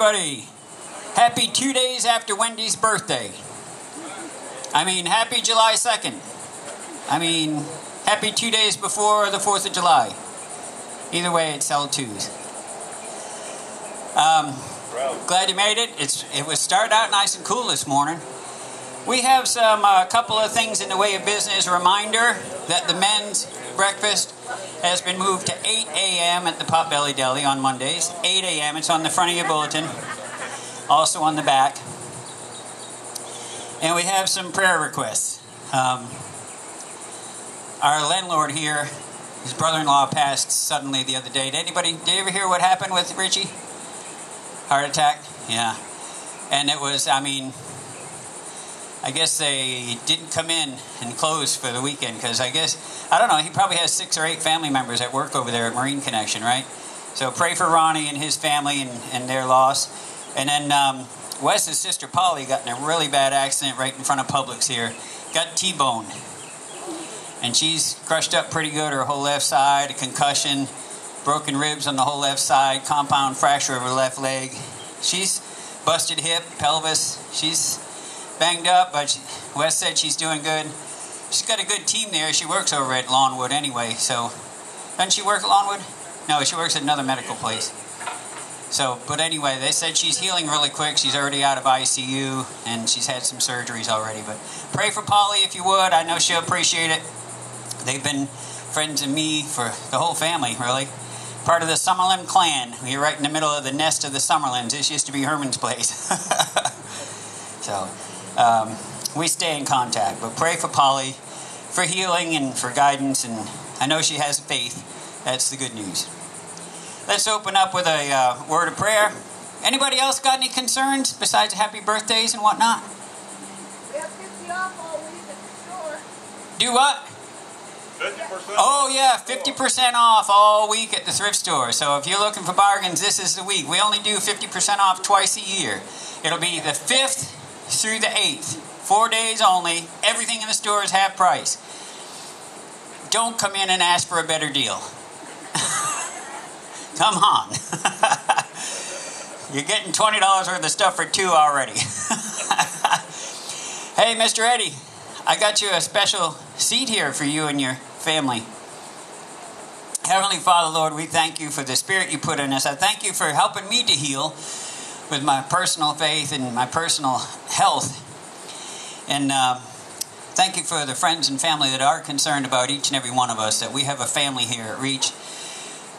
everybody. Happy two days after Wendy's birthday. I mean, happy July 2nd. I mean, happy two days before the 4th of July. Either way, it's L2s. Um, glad you made it. It's It was started out nice and cool this morning. We have some uh, couple of things in the way of business. A reminder that the men's breakfast has been moved to 8 a.m. at the Potbelly Deli on Mondays. 8 a.m. It's on the front of your bulletin, also on the back. And we have some prayer requests. Um, our landlord here, his brother-in-law passed suddenly the other day. Did anybody, did you ever hear what happened with Richie? Heart attack? Yeah. And it was, I mean, I guess they didn't come in and close for the weekend because I guess, I don't know, he probably has six or eight family members that work over there at Marine Connection, right? So pray for Ronnie and his family and, and their loss. And then um, Wes's sister Polly got in a really bad accident right in front of Publix here. Got T-boned. And she's crushed up pretty good, her whole left side, a concussion, broken ribs on the whole left side, compound fracture of her left leg. She's busted hip, pelvis. She's banged up, but Wes said she's doing good. She's got a good team there. She works over at Lawnwood anyway, so doesn't she work at Lawnwood? No, she works at another medical place. So, but anyway, they said she's healing really quick. She's already out of ICU and she's had some surgeries already. But pray for Polly if you would. I know she'll appreciate it. They've been friends of me for the whole family, really. Part of the Summerlin clan. We're right in the middle of the nest of the Summerlins. This used to be Herman's place. so, um, we stay in contact. But pray for Polly for healing and for guidance. And I know she has faith. That's the good news. Let's open up with a uh, word of prayer. Anybody else got any concerns besides happy birthdays and whatnot? We have 50 off all week at the store. Do what? 50% Oh yeah, 50% off all week at the thrift store. So if you're looking for bargains, this is the week. We only do 50% off twice a year. It'll be the 5th through the 8th. Four days only. Everything in the store is half price. Don't come in and ask for a better deal. come on. You're getting $20 worth of stuff for two already. hey, Mr. Eddie, I got you a special seat here for you and your family. Heavenly Father, Lord, we thank you for the spirit you put in us. I thank you for helping me to heal with my personal faith and my personal health. And uh, thank you for the friends and family that are concerned about each and every one of us, that we have a family here at Reach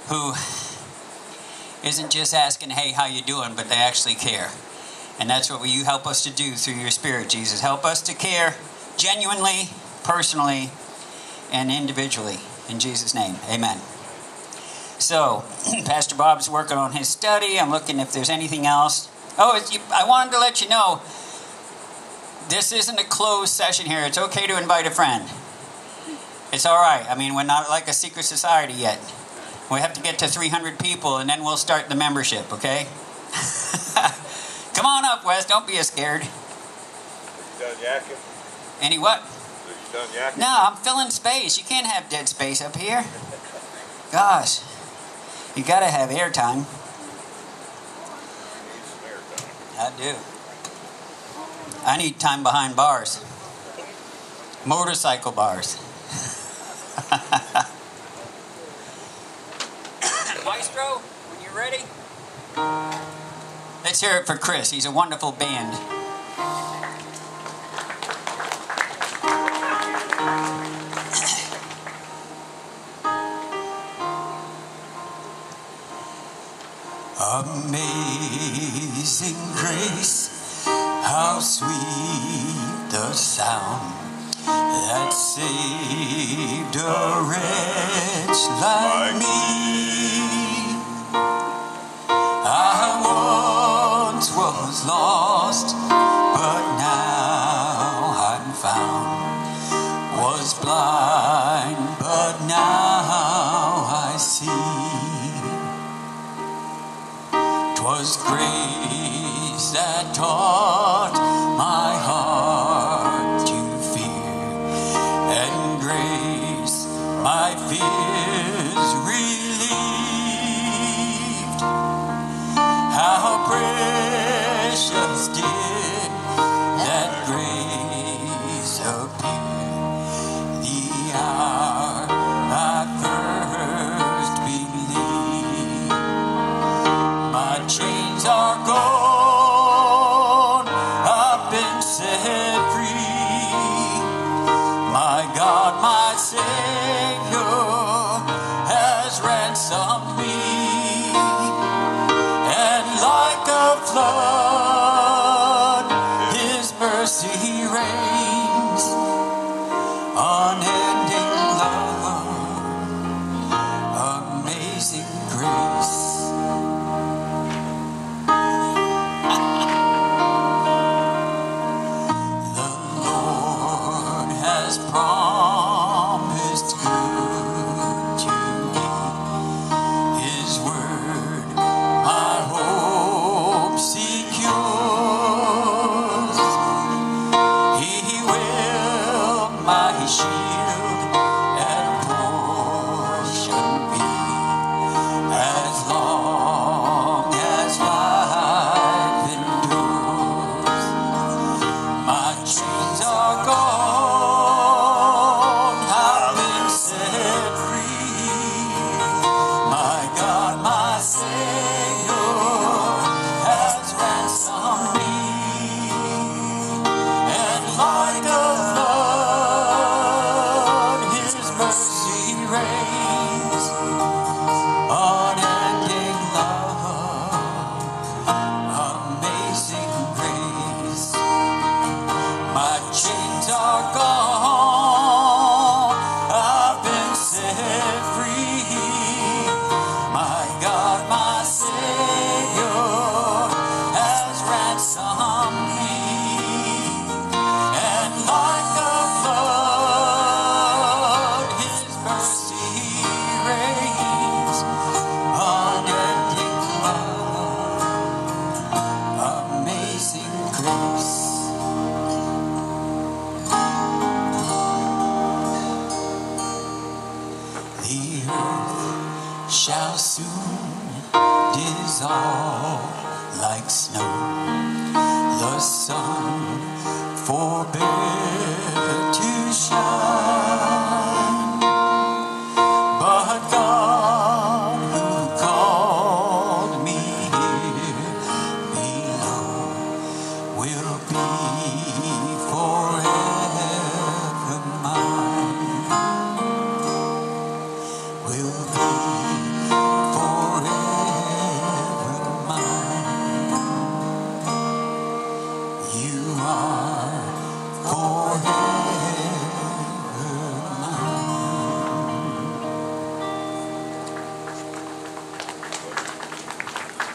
who isn't just asking, hey, how you doing, but they actually care. And that's what you help us to do through your spirit, Jesus. Help us to care genuinely, personally, and individually. In Jesus' name, amen. So, Pastor Bob's working on his study. I'm looking if there's anything else. Oh, you- I wanted to let you know this isn't a closed session here. It's okay to invite a friend. It's all right. I mean, we're not like a secret society yet. We have to get to 300 people and then we'll start the membership, okay? Come on up, Wes. Don't be scared. You done yakking? Any what? You done yakking? No, I'm filling space. You can't have dead space up here. Gosh, you gotta have airtime. You need some airtime. I do. I need time behind bars. Motorcycle bars. Maestro, when you're ready. Let's hear it for Chris. He's a wonderful band. Amazing grace, how sweet the sound that saved a wretch like me. I once was lost, that taught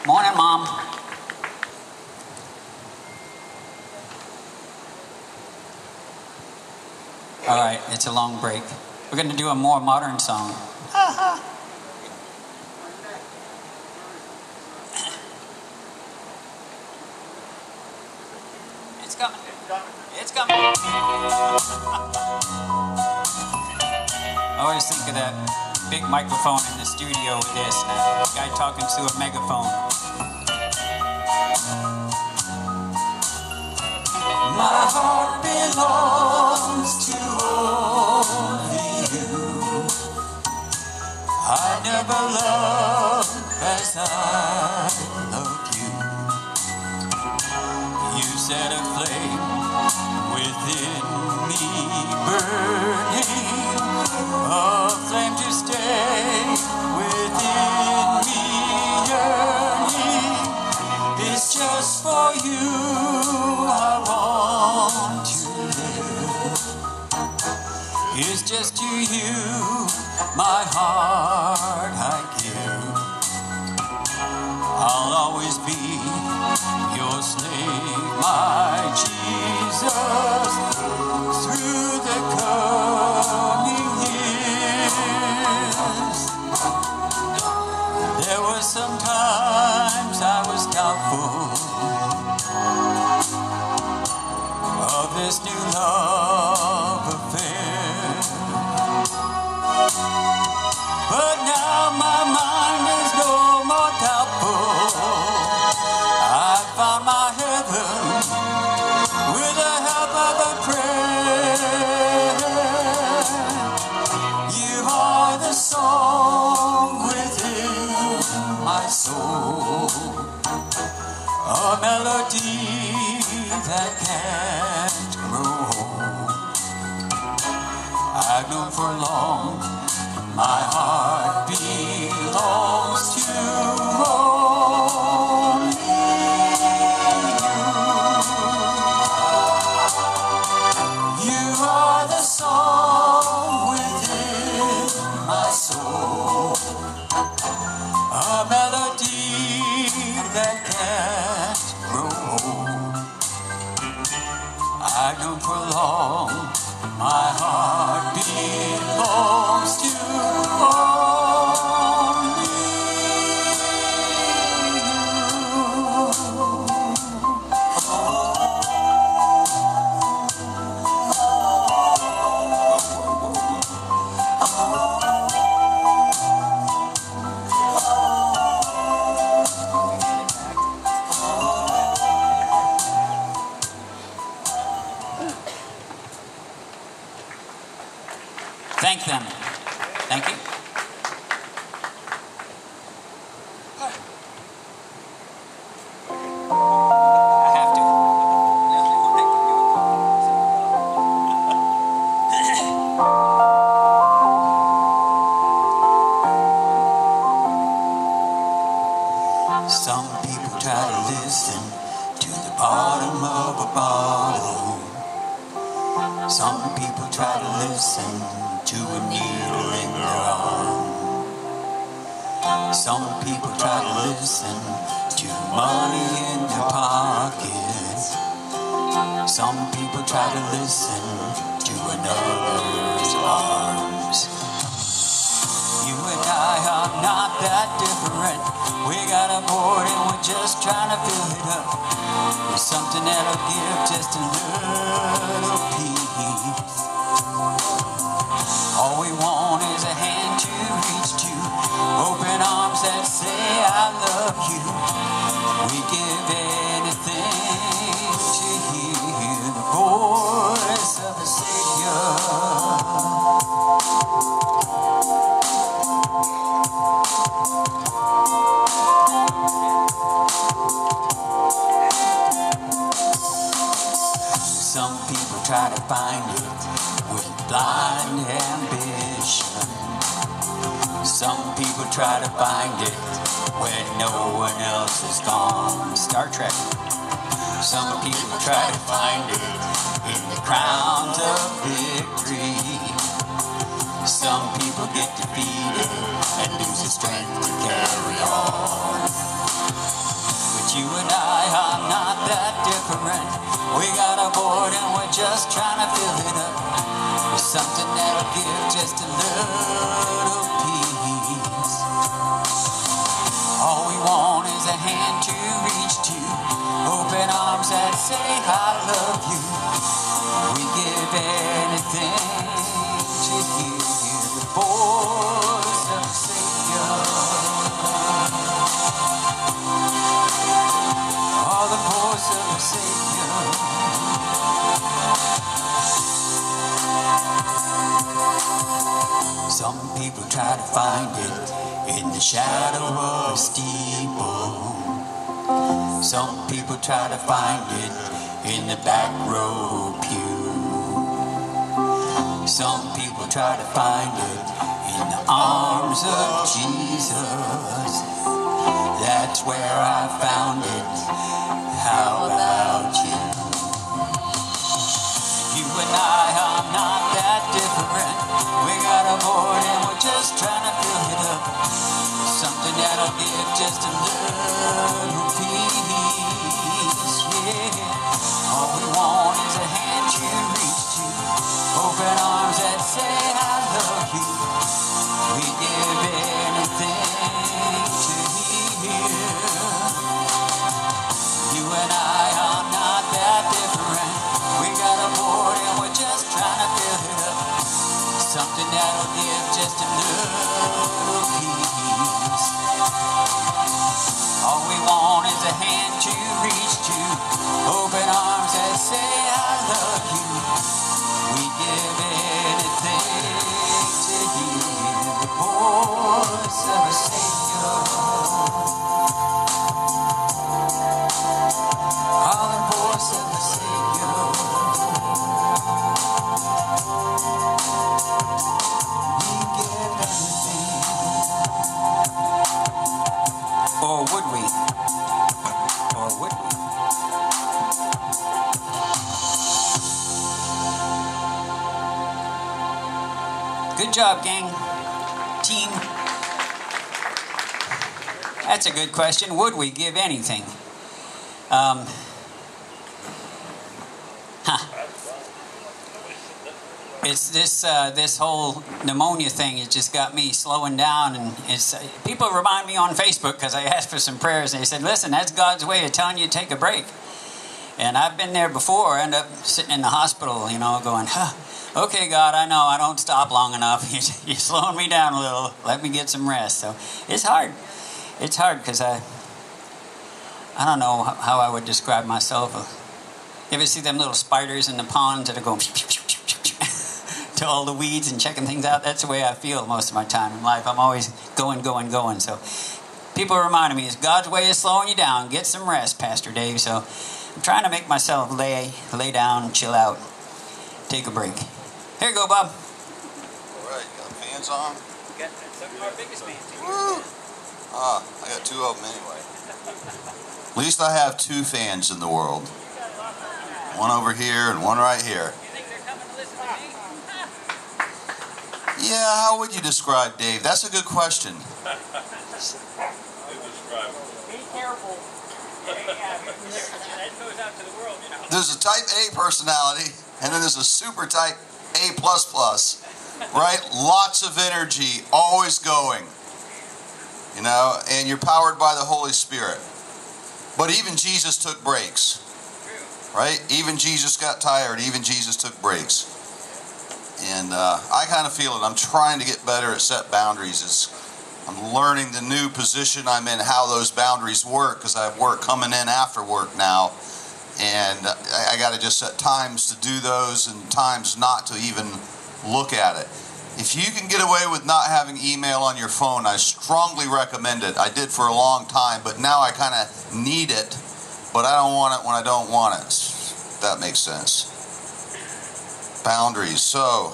Morning, Mom. All right, it's a long break. We're going to do a more modern song. it's coming. It's coming. I always think of that big microphone in the studio with this, guy talking to a megaphone. belongs to only you. I never loved as I love you. You set a flame within me burning. just to you my heart I give. I'll always be your slave, my Jesus. try to find it in the back row pew. Some people try to find it in the arms of Jesus. That's where I found it. How about you? You and I are not that different. We got a board and we're just trying to fill it up. Something that'll give just a little Open job, gang. Team. That's a good question. Would we give anything? Um, huh. It's this uh, this whole pneumonia thing. It just got me slowing down, and it's uh, people remind me on Facebook because I asked for some prayers. And they said, "Listen, that's God's way of telling you to take a break." And I've been there before. I end up sitting in the hospital, you know, going, huh, "Okay, God, I know I don't stop long enough. You're slowing me down a little. Let me get some rest." So it's hard. It's hard because I I don't know how I would describe myself. You ever see them little spiders in the ponds that are going to all the weeds and checking things out? That's the way I feel most of my time in life. I'm always going, going, going. So people are reminding me, it's God's way of slowing you down. Get some rest, Pastor Dave. So I'm trying to make myself lay, lay down, chill out, take a break. Here you go, Bob. All right, got the fans on. Got some of our biggest fans. Woo! Ah, I got two of them anyway. At least I have two fans in the world. One over here and one right here. You think they're coming to listen to me? Yeah, how would you describe Dave? That's a good question. Be careful. that goes out to the world, you know. There's a type A personality, and then there's a super type A plus plus, right? Lots of energy, always going. You know, and you're powered by the Holy Spirit. But even Jesus took breaks, right? Even Jesus got tired. Even Jesus took breaks. And uh, I kind of feel it. I'm trying to get better at set boundaries. It's, I'm learning the new position I'm in, how those boundaries work, because I have work coming in after work now. And I, I got to just set times to do those and times not to even look at it. If you can get away with not having email on your phone, I strongly recommend it. I did for a long time, but now I kind of need it, but I don't want it when I don't want it. That makes sense. Boundaries. So,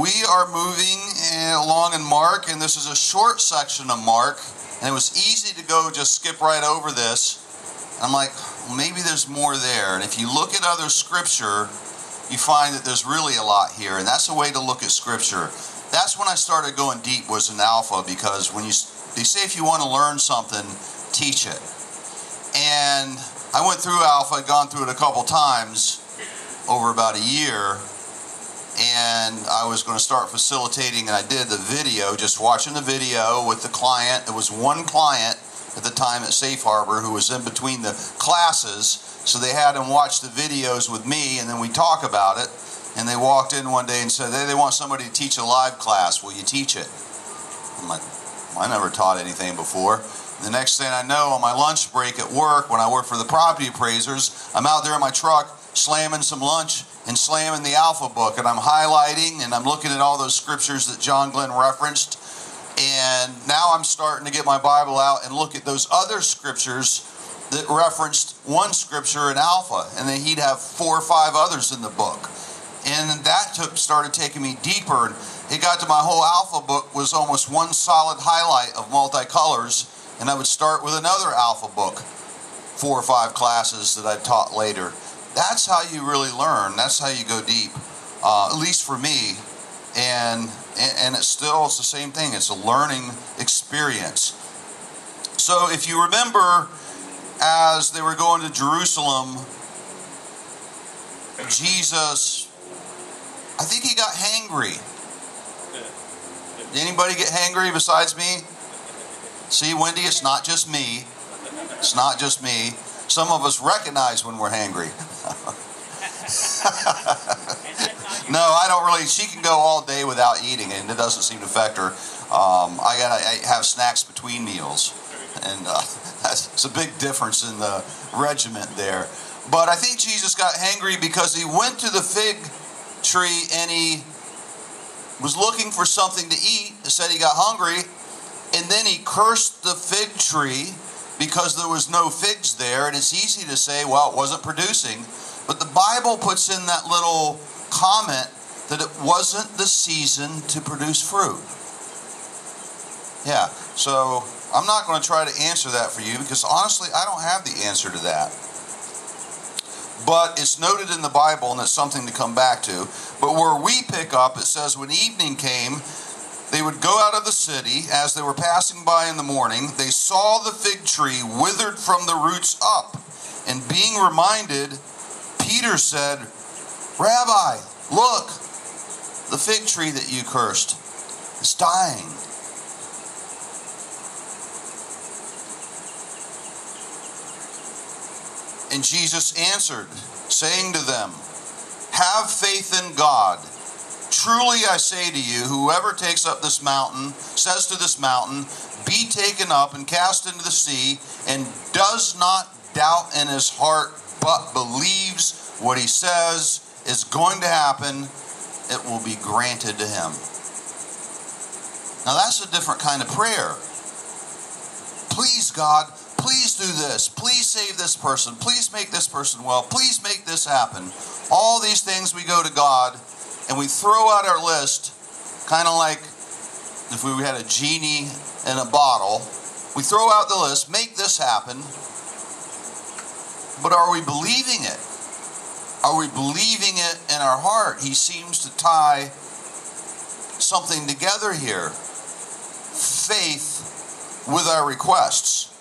we are moving eh, along in Mark, and this is a short section of Mark, and it was easy to go just skip right over this. I'm like, well, maybe there's more there. And if you look at other scripture, you find that there's really a lot here, and that's a way to look at Scripture. That's when I started going deep was in Alpha because when you they say if you want to learn something, teach it. And I went through Alpha, I'd gone through it a couple times over about a year, and I was going to start facilitating, and I did the video, just watching the video with the client. There was one client at the time at Safe Harbor who was in between the classes so they had him watch the videos with me, and then we talk about it. And they walked in one day and said, hey, they want somebody to teach a live class. Will you teach it? I'm like, well, I never taught anything before. The next thing I know, on my lunch break at work, when I work for the property appraisers, I'm out there in my truck slamming some lunch and slamming the Alpha book. And I'm highlighting and I'm looking at all those scriptures that John Glenn referenced. And now I'm starting to get my Bible out and look at those other scriptures that referenced one scripture in Alpha, and then he'd have four or five others in the book. And that took started taking me deeper. And it got to my whole Alpha book was almost one solid highlight of multicolors, and I would start with another Alpha book, four or five classes that I taught later. That's how you really learn. That's how you go deep, uh, at least for me. And, and it's still it's the same thing. It's a learning experience. So if you remember as they were going to Jerusalem, Jesus, I think he got hangry. Did anybody get hangry besides me? See, Wendy, it's not just me. It's not just me. Some of us recognize when we're hangry. no, I don't really. She can go all day without eating, and it doesn't seem to affect her. Um, I gotta I have snacks between meals, and uh, that's it's a big difference in the regiment there. But I think Jesus got hangry because he went to the fig tree and he was looking for something to eat. It said he got hungry, and then he cursed the fig tree because there was no figs there. And it's easy to say, well, it wasn't producing. But the Bible puts in that little comment that it wasn't the season to produce fruit. Yeah, so I'm not going to try to answer that for you because honestly, I don't have the answer to that. but it's noted in the Bible and it's something to come back to. But where we pick up, it says, When evening came, they would go out of the city. As they were passing by in the morning, they saw the fig tree withered from the roots up. And being reminded, Peter said, Rabbi, look, the fig tree that you cursed is dying. And Jesus answered, saying to them, Have faith in God. Truly I say to you, whoever takes up this mountain, says to this mountain, Be taken up and cast into the sea, and does not doubt in his heart, but believes what he says is going to happen, it will be granted to him. Now that's a different kind of prayer. Please, God, please do this. Please save this person. Please make this person well. Please make this happen. All these things we go to God and we throw out our list, kind of like if we had a genie in a bottle. We throw out the list, make this happen. But are we believing it? Are we believing it in our heart? He seems to tie something together here faith with our requests.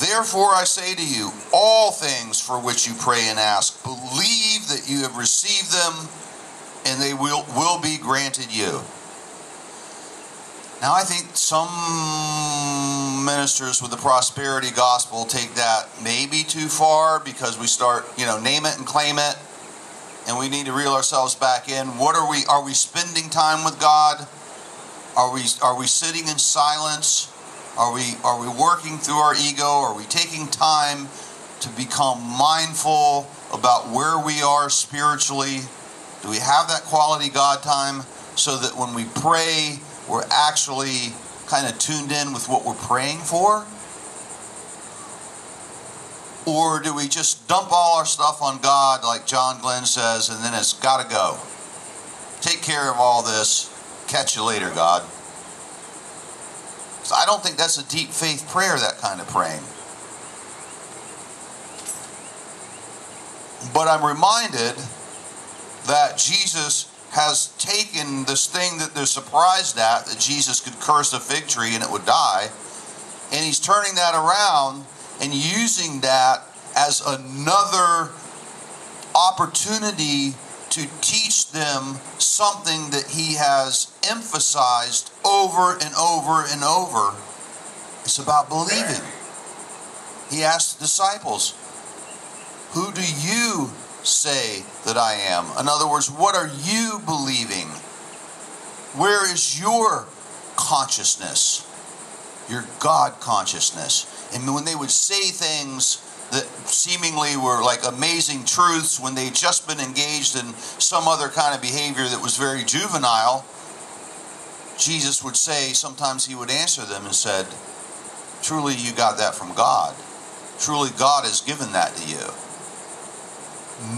Therefore, I say to you, all things for which you pray and ask, believe that you have received them, and they will, will be granted you. Now, I think some ministers with the prosperity gospel take that maybe too far because we start, you know, name it and claim it, and we need to reel ourselves back in. What are we? Are we spending time with God? Are we are we sitting in silence? Are we are we working through our ego? Are we taking time to become mindful about where we are spiritually? Do we have that quality God time so that when we pray, we're actually kind of tuned in with what we're praying for? Or do we just dump all our stuff on God, like John Glenn says, and then it's got to go? Take care of all this. Catch you later, God. So I don't think that's a deep faith prayer, that kind of praying. But I'm reminded that Jesus has taken this thing that they're surprised at, that Jesus could curse a fig tree and it would die, and he's turning that around and using that as another opportunity to teach them something that he has emphasized over and over and over. It's about believing. He asked the disciples, Who do you say that I am? In other words, what are you believing? Where is your consciousness? Your God consciousness. And when they would say things that seemingly were like amazing truths when they'd just been engaged in some other kind of behavior that was very juvenile, Jesus would say, sometimes he would answer them and said, Truly you got that from God. Truly God has given that to you.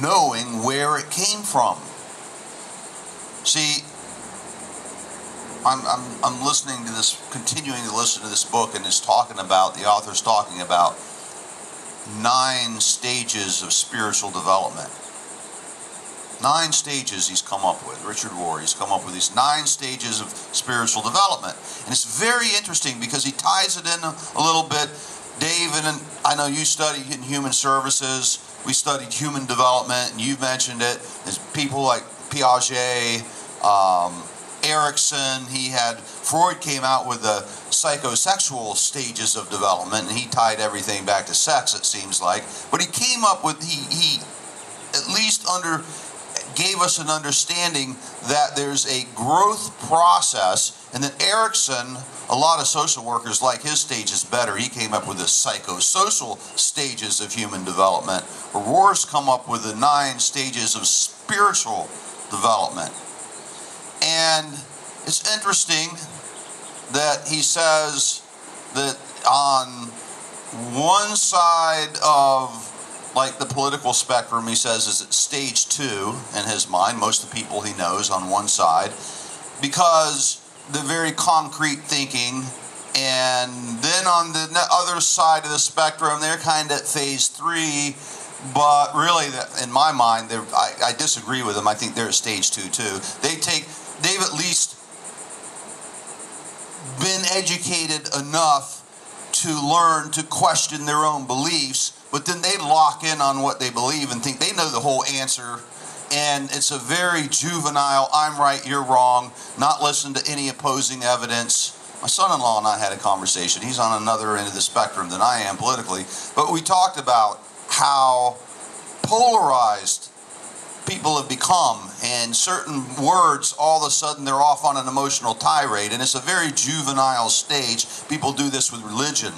Knowing where it came from. See, I'm, I'm, I'm listening to this, continuing to listen to this book, and it's talking about, the author's talking about nine stages of spiritual development. Nine stages he's come up with. Richard Rohr, he's come up with these nine stages of spiritual development. And it's very interesting because he ties it in a, a little bit. Dave, and I know you study in human services. We studied human development, and you mentioned it. There's people like Piaget, um, Erikson. He had Freud came out with the psychosexual stages of development, and he tied everything back to sex. It seems like, but he came up with he he at least under gave us an understanding that there's a growth process, and then Erikson. A lot of social workers like his stages better. He came up with the psychosocial stages of human development. Rohr's come up with the nine stages of spiritual development. And it's interesting that he says that on one side of like the political spectrum, he says is stage two in his mind, most of the people he knows on one side, because the very concrete thinking And then on the other side of the spectrum, they're kind of at phase three. But really, in my mind, I, I disagree with them. I think they're at stage two too. They take, they've at least been educated enough to learn to question their own beliefs, but then they lock in on what they believe and think they know the whole answer. And it's a very juvenile, I'm right, you're wrong, not listen to any opposing evidence. My son in law and I had a conversation. He's on another end of the spectrum than I am politically, but we talked about how polarized people have become. And certain words all of a sudden they're off on an emotional tirade. And it's a very juvenile stage. People do this with religion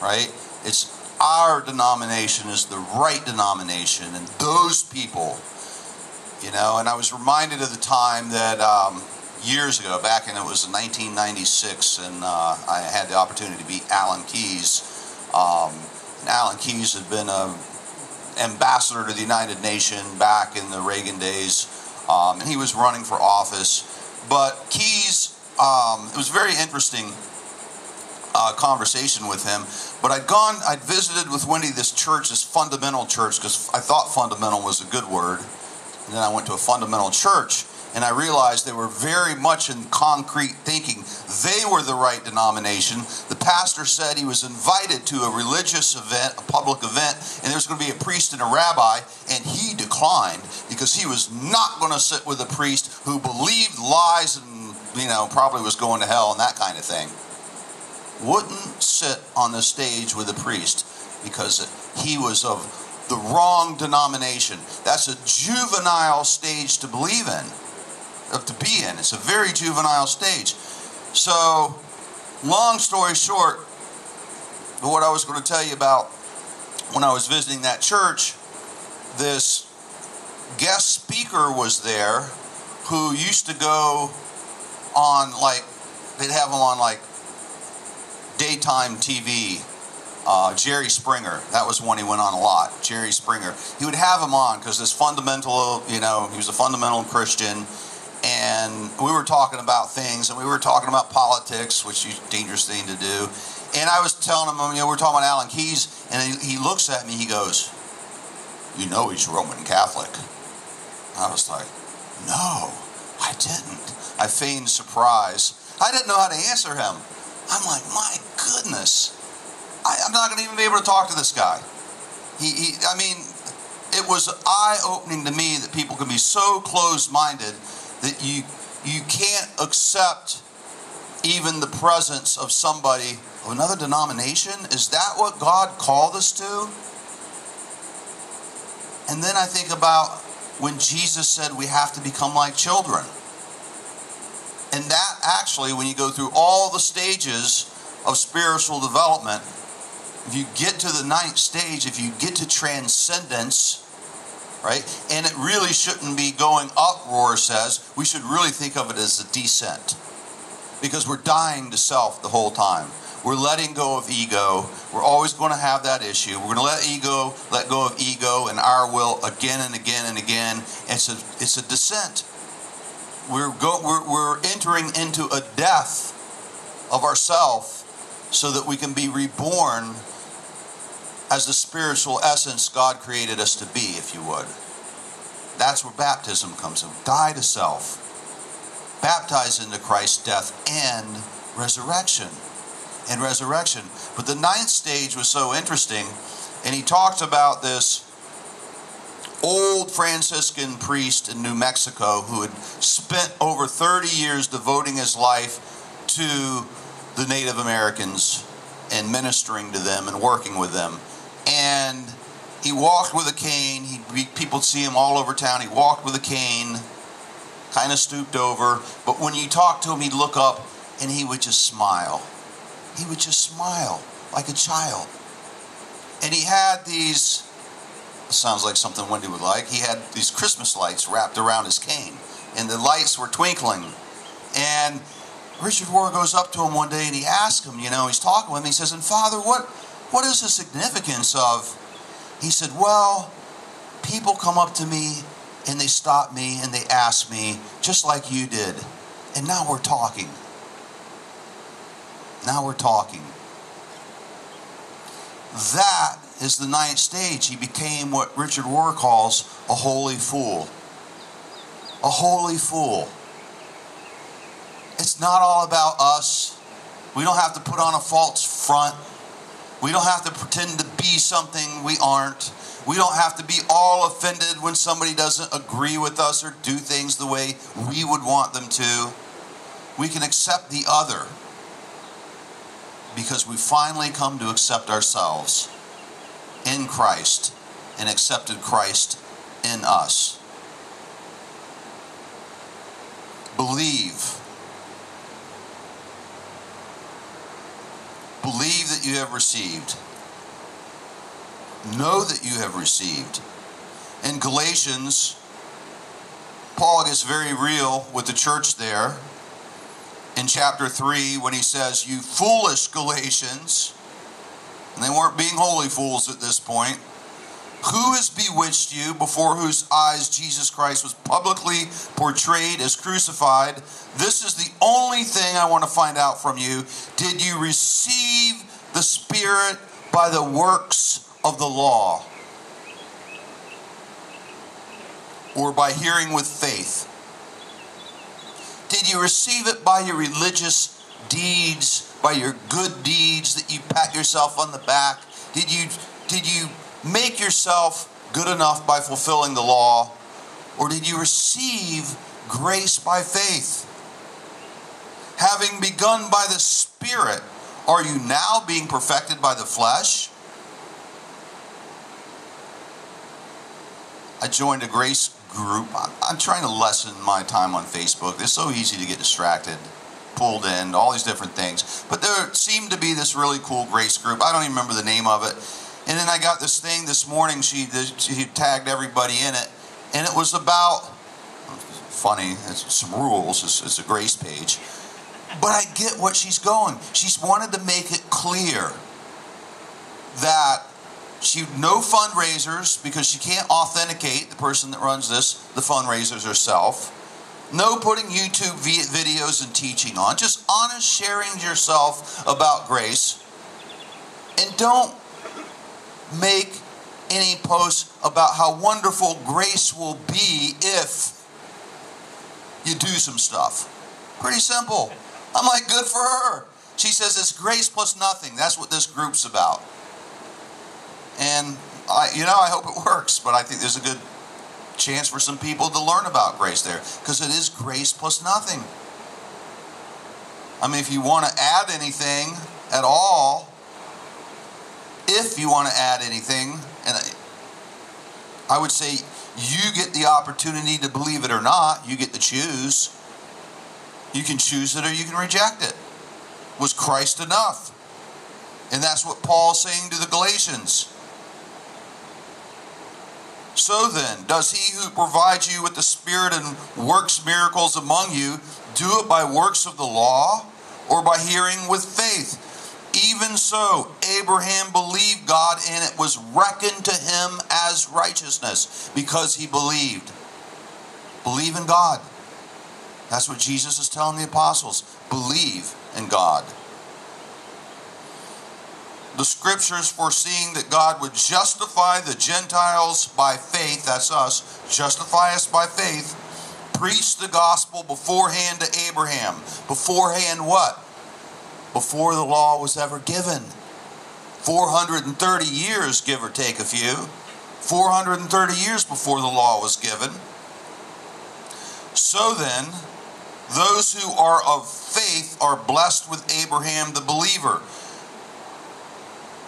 right? It's our denomination is the right denomination. And those people you know and i was reminded of the time that um, years ago back in it was 1996 and uh, i had the opportunity to meet alan keyes um, alan keyes had been a ambassador to the United Nations back in the Reagan days, um, and he was running for office. But Keyes, um, it was very interesting uh, conversation with him. But I'd gone, I'd visited with Wendy this church, this fundamental church, because I thought fundamental was a good word. And then I went to a fundamental church, and I realized they were very much in concrete thinking. They were the right denomination. The pastor said he was invited to a religious event, a public event, and there was going to be a priest and a rabbi, and he declined because he was not going to sit with a priest who believed lies and, you know, probably was going to hell and that kind of thing. Wouldn't sit on the stage with a priest because he was of the wrong denomination. That's a juvenile stage to believe in to be in. It's a very juvenile stage. So, long story short, what I was going to tell you about when I was visiting that church, this guest speaker was there who used to go on like they'd have him on like daytime TV. Uh, Jerry Springer, that was one he went on a lot. Jerry Springer, he would have him on because this fundamental, you know, he was a fundamental Christian, and we were talking about things, and we were talking about politics, which is a dangerous thing to do. And I was telling him, you know, we are talking about Alan Keyes, and he, he looks at me, he goes, "You know, he's Roman Catholic." I was like, "No, I didn't." I feigned surprise. I didn't know how to answer him. I'm like, "My goodness." I, I'm not going to even be able to talk to this guy. He, he I mean, it was eye opening to me that people can be so closed minded that you you can't accept even the presence of somebody of another denomination. Is that what God called us to? And then I think about when Jesus said we have to become like children. And that actually, when you go through all the stages of spiritual development, if you get to the ninth stage, if you get to transcendence, right, and it really shouldn't be going up, Rohr says, we should really think of it as a descent. Because we're dying to self the whole time. We're letting go of ego. We're always going to have that issue. We're going to let ego let go of ego and our will again and again and again. It's a it's a descent. We're go we're, we're entering into a death of ourself so that we can be reborn as the spiritual essence God created us to be, if you would. That's where baptism comes in. Die to self. Baptize into Christ's death and resurrection. And resurrection. But the ninth stage was so interesting, and he talked about this old Franciscan priest in New Mexico who had spent over 30 years devoting his life to the Native Americans and ministering to them and working with them and he walked with a cane. He people see him all over town. He walked with a cane, kind of stooped over. But when you talk to him, he'd look up and he would just smile. He would just smile like a child. And he had these. Sounds like something Wendy would like. He had these Christmas lights wrapped around his cane, and the lights were twinkling. And Richard Rohr goes up to him one day and he asks him, you know, he's talking with him. He says, "And Father, what what is the significance of? He said, Well, people come up to me and they stop me and they ask me, just like you did. And now we're talking. Now we're talking. That is the ninth stage. He became what Richard Rohr calls a holy fool. A holy fool. It's not all about us. We don't have to put on a false front. We don't have to pretend to be something we aren't. We don't have to be all offended when somebody doesn't agree with us or do things the way we would want them to. We can accept the other because we finally come to accept ourselves in Christ and accepted Christ in us. Believe. Believe that you have received. Know that you have received. In Galatians, Paul gets very real with the church there in chapter 3 when he says, You foolish Galatians. And they weren't being holy fools at this point. Who has bewitched you before whose eyes Jesus Christ was publicly portrayed as crucified? This is the only thing I want to find out from you. Did you receive the Spirit by the works of the law? Or by hearing with faith? Did you receive it by your religious deeds, by your good deeds that you pat yourself on the back? Did you did you make yourself good enough by fulfilling the law? Or did you receive grace by faith? Having begun by the Spirit, are you now being perfected by the flesh? I joined a grace group. I'm trying to lessen my time on Facebook. It's so easy to get distracted, pulled in, all these different things. But there seemed to be this really cool grace group. I don't even remember the name of it. And then I got this thing this morning. She she tagged everybody in it, and it was about funny. It's some rules. It's, it's a grace page, but I get what she's going. She's wanted to make it clear that she no fundraisers because she can't authenticate the person that runs this the fundraisers herself no putting youtube videos and teaching on just honest sharing yourself about grace and don't make any posts about how wonderful grace will be if you do some stuff. Pretty simple. I'm like good for her. She says it's grace plus nothing. That's what this group's about. And I, you know, I hope it works, but I think there's a good chance for some people to learn about grace there because it is grace plus nothing. I mean, if you want to add anything at all, if you want to add anything, and I would say you get the opportunity to believe it or not, you get to choose. You can choose it or you can reject it. Was Christ enough? And that's what Paul's saying to the Galatians. So then, does he who provides you with the Spirit and works miracles among you do it by works of the law or by hearing with faith? Even so, Abraham believed God and it was reckoned to him as righteousness because he believed. Believe in God. That's what Jesus is telling the apostles. Believe in God the scriptures foreseeing that God would justify the Gentiles by faith, that's us, justify us by faith, preach the gospel beforehand to Abraham. Beforehand what? Before the law was ever given. 430 years, give or take a few. 430 years before the law was given. So then, those who are of faith are blessed with Abraham the believer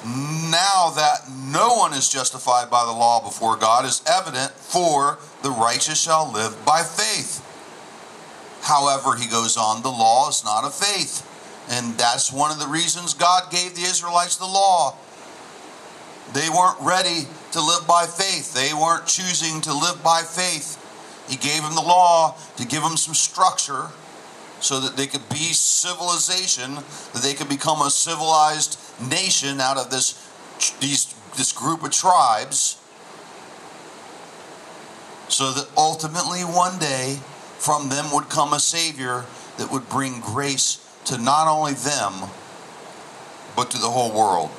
now that no one is justified by the law before God is evident, for the righteous shall live by faith. However, he goes on, the law is not of faith. And that's one of the reasons God gave the Israelites the law. They weren't ready to live by faith, they weren't choosing to live by faith. He gave them the law to give them some structure so that they could be civilization, that they could become a civilized nation out of this these this group of tribes so that ultimately one day from them would come a savior that would bring grace to not only them but to the whole world.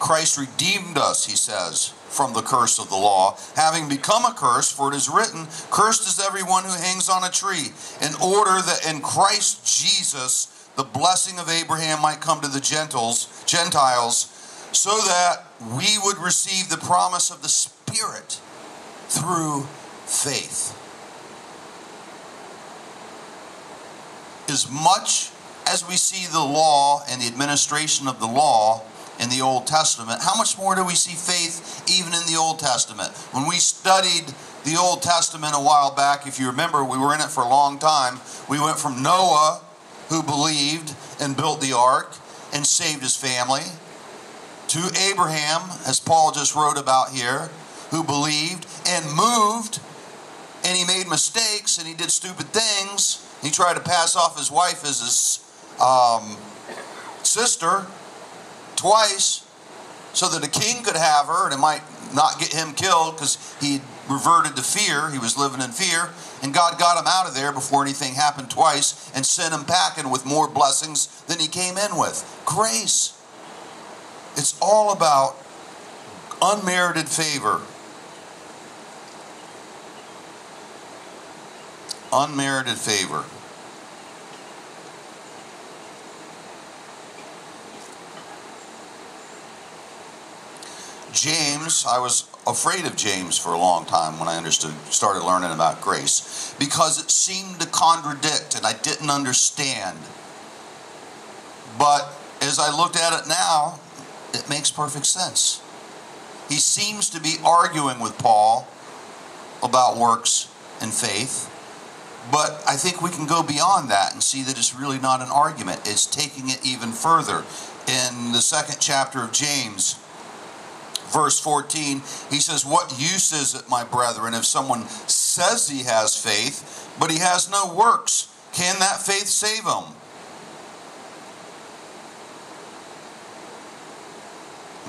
Christ redeemed us, he says, from the curse of the law, having become a curse, for it is written, Cursed is everyone who hangs on a tree, in order that in Christ Jesus the blessing of Abraham might come to the Gentiles, Gentiles, so that we would receive the promise of the Spirit through faith. As much as we see the law and the administration of the law in the Old Testament, how much more do we see faith even in the Old Testament? When we studied the Old Testament a while back, if you remember, we were in it for a long time. We went from Noah, who believed and built the ark and saved his family, to Abraham, as Paul just wrote about here, who believed and moved, and he made mistakes and he did stupid things. He tried to pass off his wife as his um, sister twice so that a king could have her and it might not get him killed because he reverted to fear. He was living in fear. And God got him out of there before anything happened twice and sent him packing with more blessings than he came in with. Grace. It's all about unmerited favor. Unmerited favor. James, I was afraid of James for a long time when I understood, started learning about grace, because it seemed to contradict and I didn't understand. But as I looked at it now, it makes perfect sense. He seems to be arguing with Paul about works and faith, but I think we can go beyond that and see that it's really not an argument. It's taking it even further. In the second chapter of James, verse 14, he says, What use is it, my brethren, if someone says he has faith, but he has no works? Can that faith save him?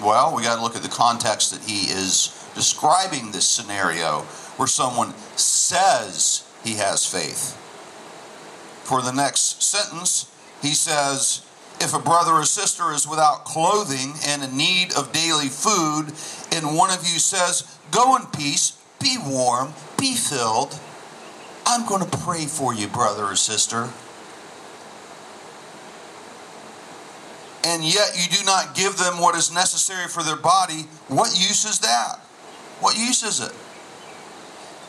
Well, we got to look at the context that he is describing this scenario where someone says he has faith. For the next sentence, he says, if a brother or sister is without clothing and in need of daily food, and one of you says, Go in peace, be warm, be filled, I'm going to pray for you, brother or sister. And yet you do not give them what is necessary for their body, what use is that? What use is it?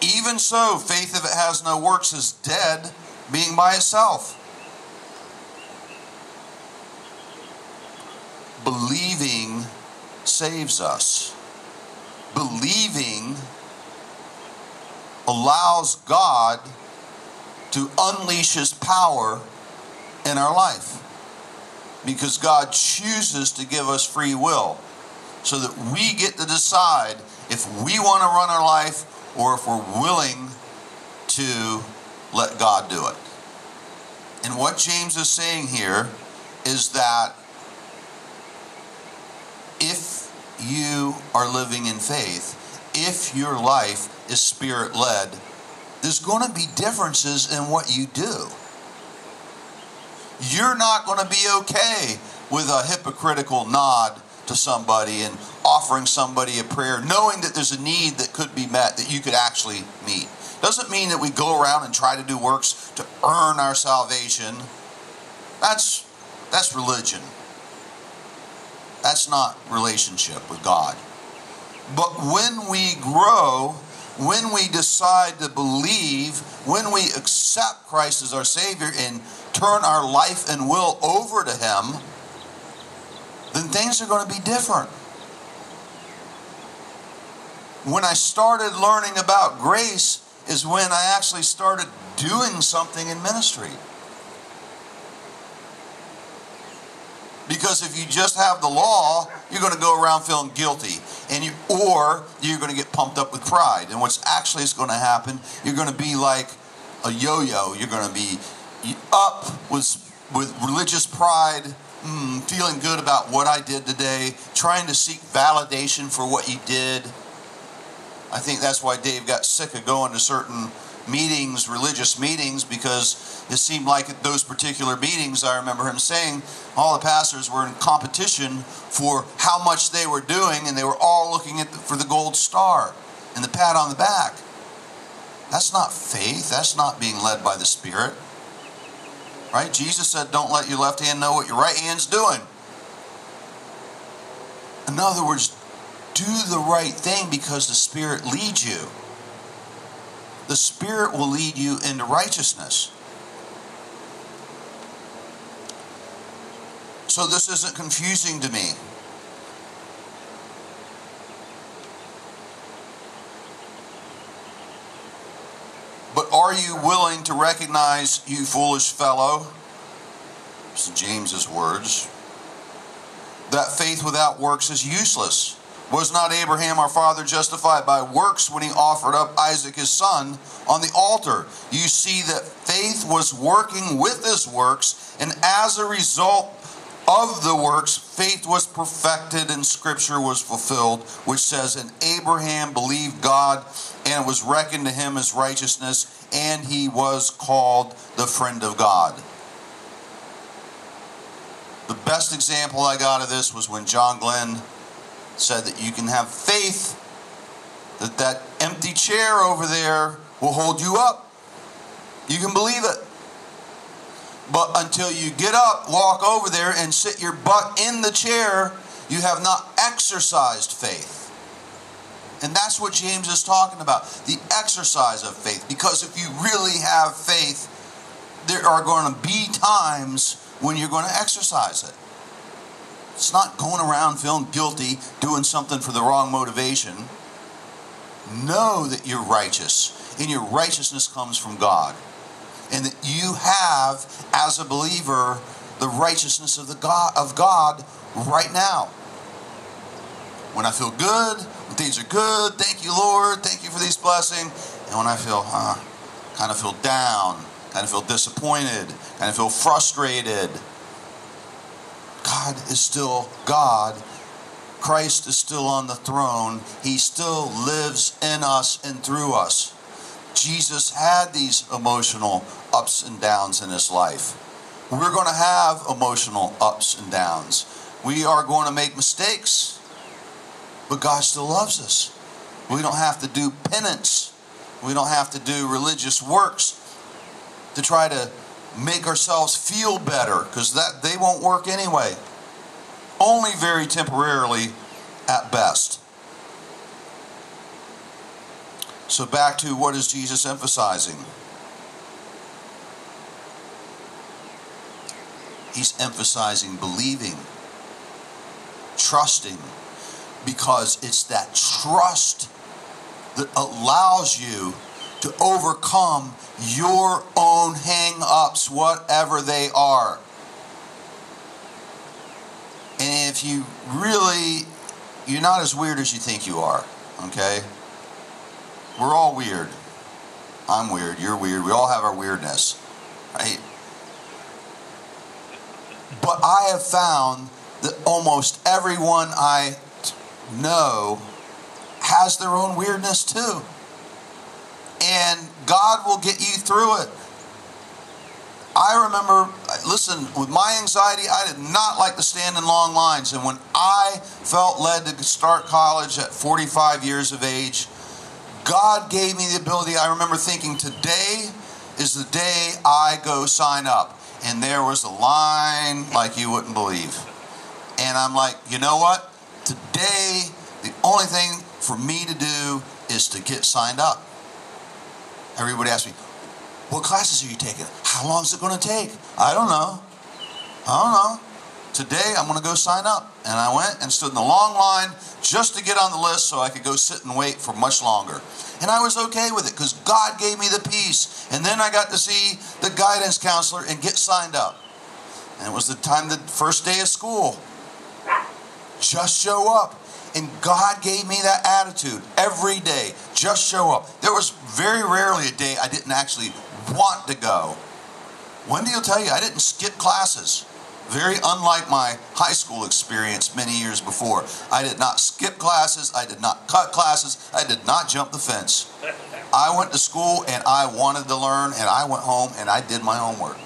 Even so, faith, if it has no works, is dead, being by itself. Believing saves us. Believing allows God to unleash His power in our life. Because God chooses to give us free will so that we get to decide if we want to run our life or if we're willing to let God do it. And what James is saying here is that if you are living in faith, if your life is spirit led, there's going to be differences in what you do. You're not going to be okay with a hypocritical nod to somebody and offering somebody a prayer, knowing that there's a need that could be met that you could actually meet. Doesn't mean that we go around and try to do works to earn our salvation. That's that's religion. That's not relationship with God. But when we grow, when we decide to believe, when we accept Christ as our Savior and turn our life and will over to Him, then things are going to be different. When I started learning about grace is when I actually started doing something in ministry. Because if you just have the law, you're going to go around feeling guilty, and you, or you're going to get pumped up with pride. And what's actually is going to happen, you're going to be like a yo-yo. You're going to be up with with religious pride, mm, feeling good about what I did today, trying to seek validation for what you did. I think that's why Dave got sick of going to certain meetings, religious meetings, because it seemed like at those particular meetings, I remember him saying all the pastors were in competition for how much they were doing, and they were all looking at the, for the gold star and the pat on the back. That's not faith. That's not being led by the Spirit. Right? Jesus said, Don't let your left hand know what your right hand's doing. In other words, do the right thing because the Spirit leads you. The Spirit will lead you into righteousness. So this isn't confusing to me. But are you willing to recognize, you foolish fellow? James's words. That faith without works is useless. Was not Abraham our father justified by works when he offered up Isaac his son on the altar? You see that faith was working with his works, and as a result of the works, faith was perfected and scripture was fulfilled, which says, And Abraham believed God, and it was reckoned to him as righteousness, and he was called the friend of God. The best example I got of this was when John Glenn said that you can have faith that that empty chair over there will hold you up. You can believe it. But until you get up, walk over there, and sit your butt in the chair, you have not exercised faith. And that's what James is talking about the exercise of faith. Because if you really have faith, there are going to be times when you're going to exercise it. It's not going around feeling guilty, doing something for the wrong motivation. Know that you're righteous, and your righteousness comes from God. And that you have, as a believer, the righteousness of the God of God right now. When I feel good, when things are good, thank you, Lord, thank you for these blessings. And when I feel, huh, kind of feel down, kind of feel disappointed, kind of feel frustrated, God is still God. Christ is still on the throne. He still lives in us and through us. Jesus had these emotional ups and downs in his life. We're going to have emotional ups and downs. We are going to make mistakes, but God still loves us. We don't have to do penance. We don't have to do religious works to try to make ourselves feel better because that they won't work anyway. Only very temporarily at best. So back to what is Jesus emphasizing? He's emphasizing believing, trusting, because it's that trust that allows you to overcome your own hang ups, whatever they are. And if you really, you're not as weird as you think you are, okay? We're all weird. I'm weird, you're weird, we all have our weirdness, right? But I have found that almost everyone I know has their own weirdness too and God will get you through it. I remember, listen, with my anxiety, I did not like to stand in long lines. And when I felt led to start college at 45 years of age, God gave me the ability. I remember thinking, today is the day I go sign up. And there was a line like you wouldn't believe. And I'm like, you know what? Today, the only thing for me to do is to get signed up. Everybody asks me, what classes are you taking? How long is it going to take? I don't know. I don't know. Today I'm going to go sign up. And I went and stood in the long line just to get on the list so I could go sit and wait for much longer. And I was okay with it because God gave me the peace. And then I got to see the guidance counselor and get signed up. And it was the time, the first day of school. Just show up. And God gave me that attitude every day. Just show up. There was very rarely a day I didn't actually want to go. Wendy will tell you, I didn't skip classes. very unlike my high school experience many years before. I did not skip classes, I did not cut classes, I did not jump the fence. I went to school and I wanted to learn, and I went home and I did my homework.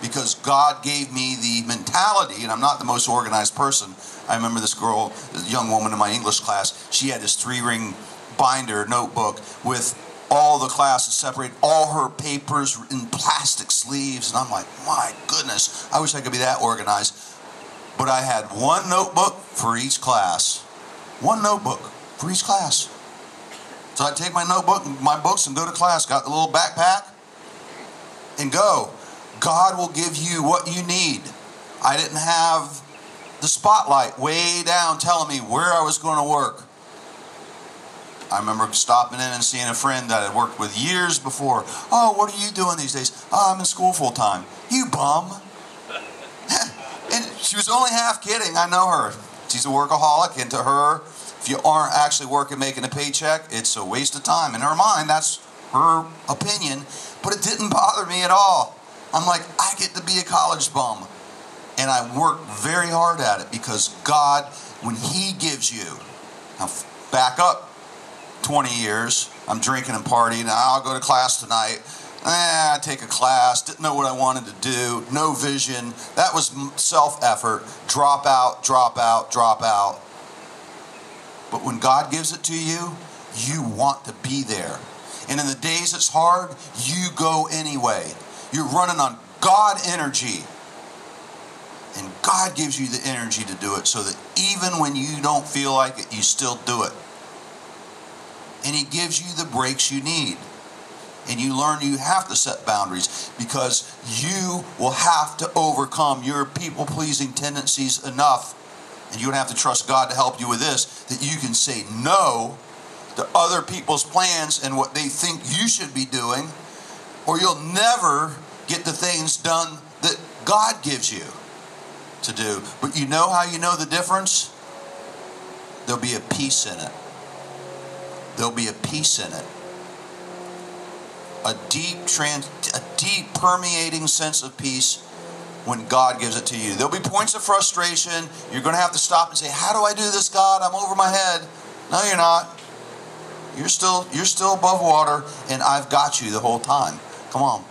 Because God gave me the mentality, and I'm not the most organized person. I remember this girl, this young woman in my English class, she had this three ring binder notebook with all the classes separate, all her papers in plastic sleeves. And I'm like, my goodness, I wish I could be that organized. But I had one notebook for each class. One notebook for each class. So I'd take my notebook, my books, and go to class. Got the little backpack and go. God will give you what you need. I didn't have the spotlight way down telling me where I was going to work. I remember stopping in and seeing a friend that I worked with years before. Oh, what are you doing these days? Oh, I'm in school full time. You bum. and she was only half kidding. I know her. She's a workaholic, and to her, if you aren't actually working, making a paycheck, it's a waste of time. In her mind, that's her opinion, but it didn't bother me at all. I'm like, I get to be a college bum. And I work very hard at it because God, when He gives you, now back up 20 years. I'm drinking and partying. I'll go to class tonight. Eh, I take a class, didn't know what I wanted to do, no vision. That was self effort. Drop out, drop out, drop out. But when God gives it to you, you want to be there. And in the days it's hard, you go anyway. You're running on God energy. And God gives you the energy to do it so that even when you don't feel like it, you still do it and He gives you the breaks you need. And you learn you have to set boundaries because you will have to overcome your people pleasing tendencies enough. And you don't have to trust God to help you with this, that you can say no to other people's plans and what they think you should be doing, or you'll never get the things done that God gives you to do. But you know how you know the difference? There'll be a peace in it there'll be a peace in it. A deep trans, a deep permeating sense of peace when God gives it to you. There'll be points of frustration. You're going to have to stop and say, "How do I do this, God? I'm over my head." No, you're not. You're still you're still above water, and I've got you the whole time. Come on,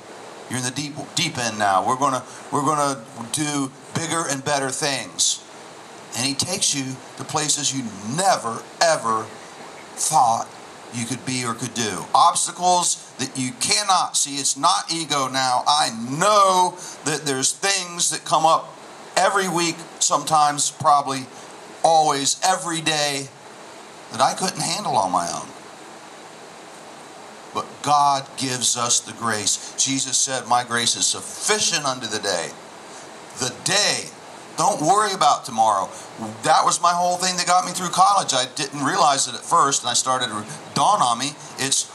you're in the deep deep end now. We're gonna we're gonna do bigger and better things, and He takes you to places you never ever thought you could be or could do. Obstacles that you cannot see. It's not ego now. I know that there's things that come up every week, sometimes, probably always, every day, that I couldn't handle on my own. But God gives us the grace. Jesus said, My grace is sufficient unto the day. The day don't worry about tomorrow. That was my whole thing that got me through college. I didn't realize it at first, and I started to dawn on me. It's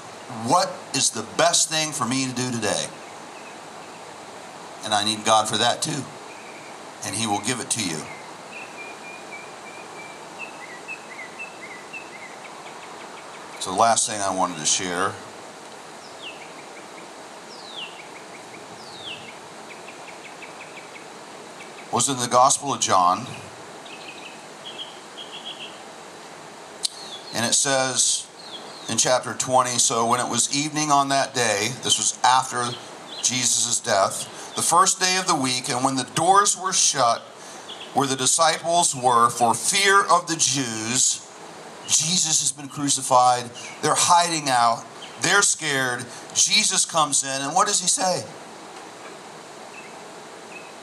what is the best thing for me to do today? And I need God for that too. And He will give it to you. So, the last thing I wanted to share was in the Gospel of John. And it says in chapter 20 so when it was evening on that day, this was after Jesus' death, the first day of the week, and when the doors were shut where the disciples were for fear of the Jews, Jesus has been crucified. They're hiding out. They're scared. Jesus comes in, and what does he say?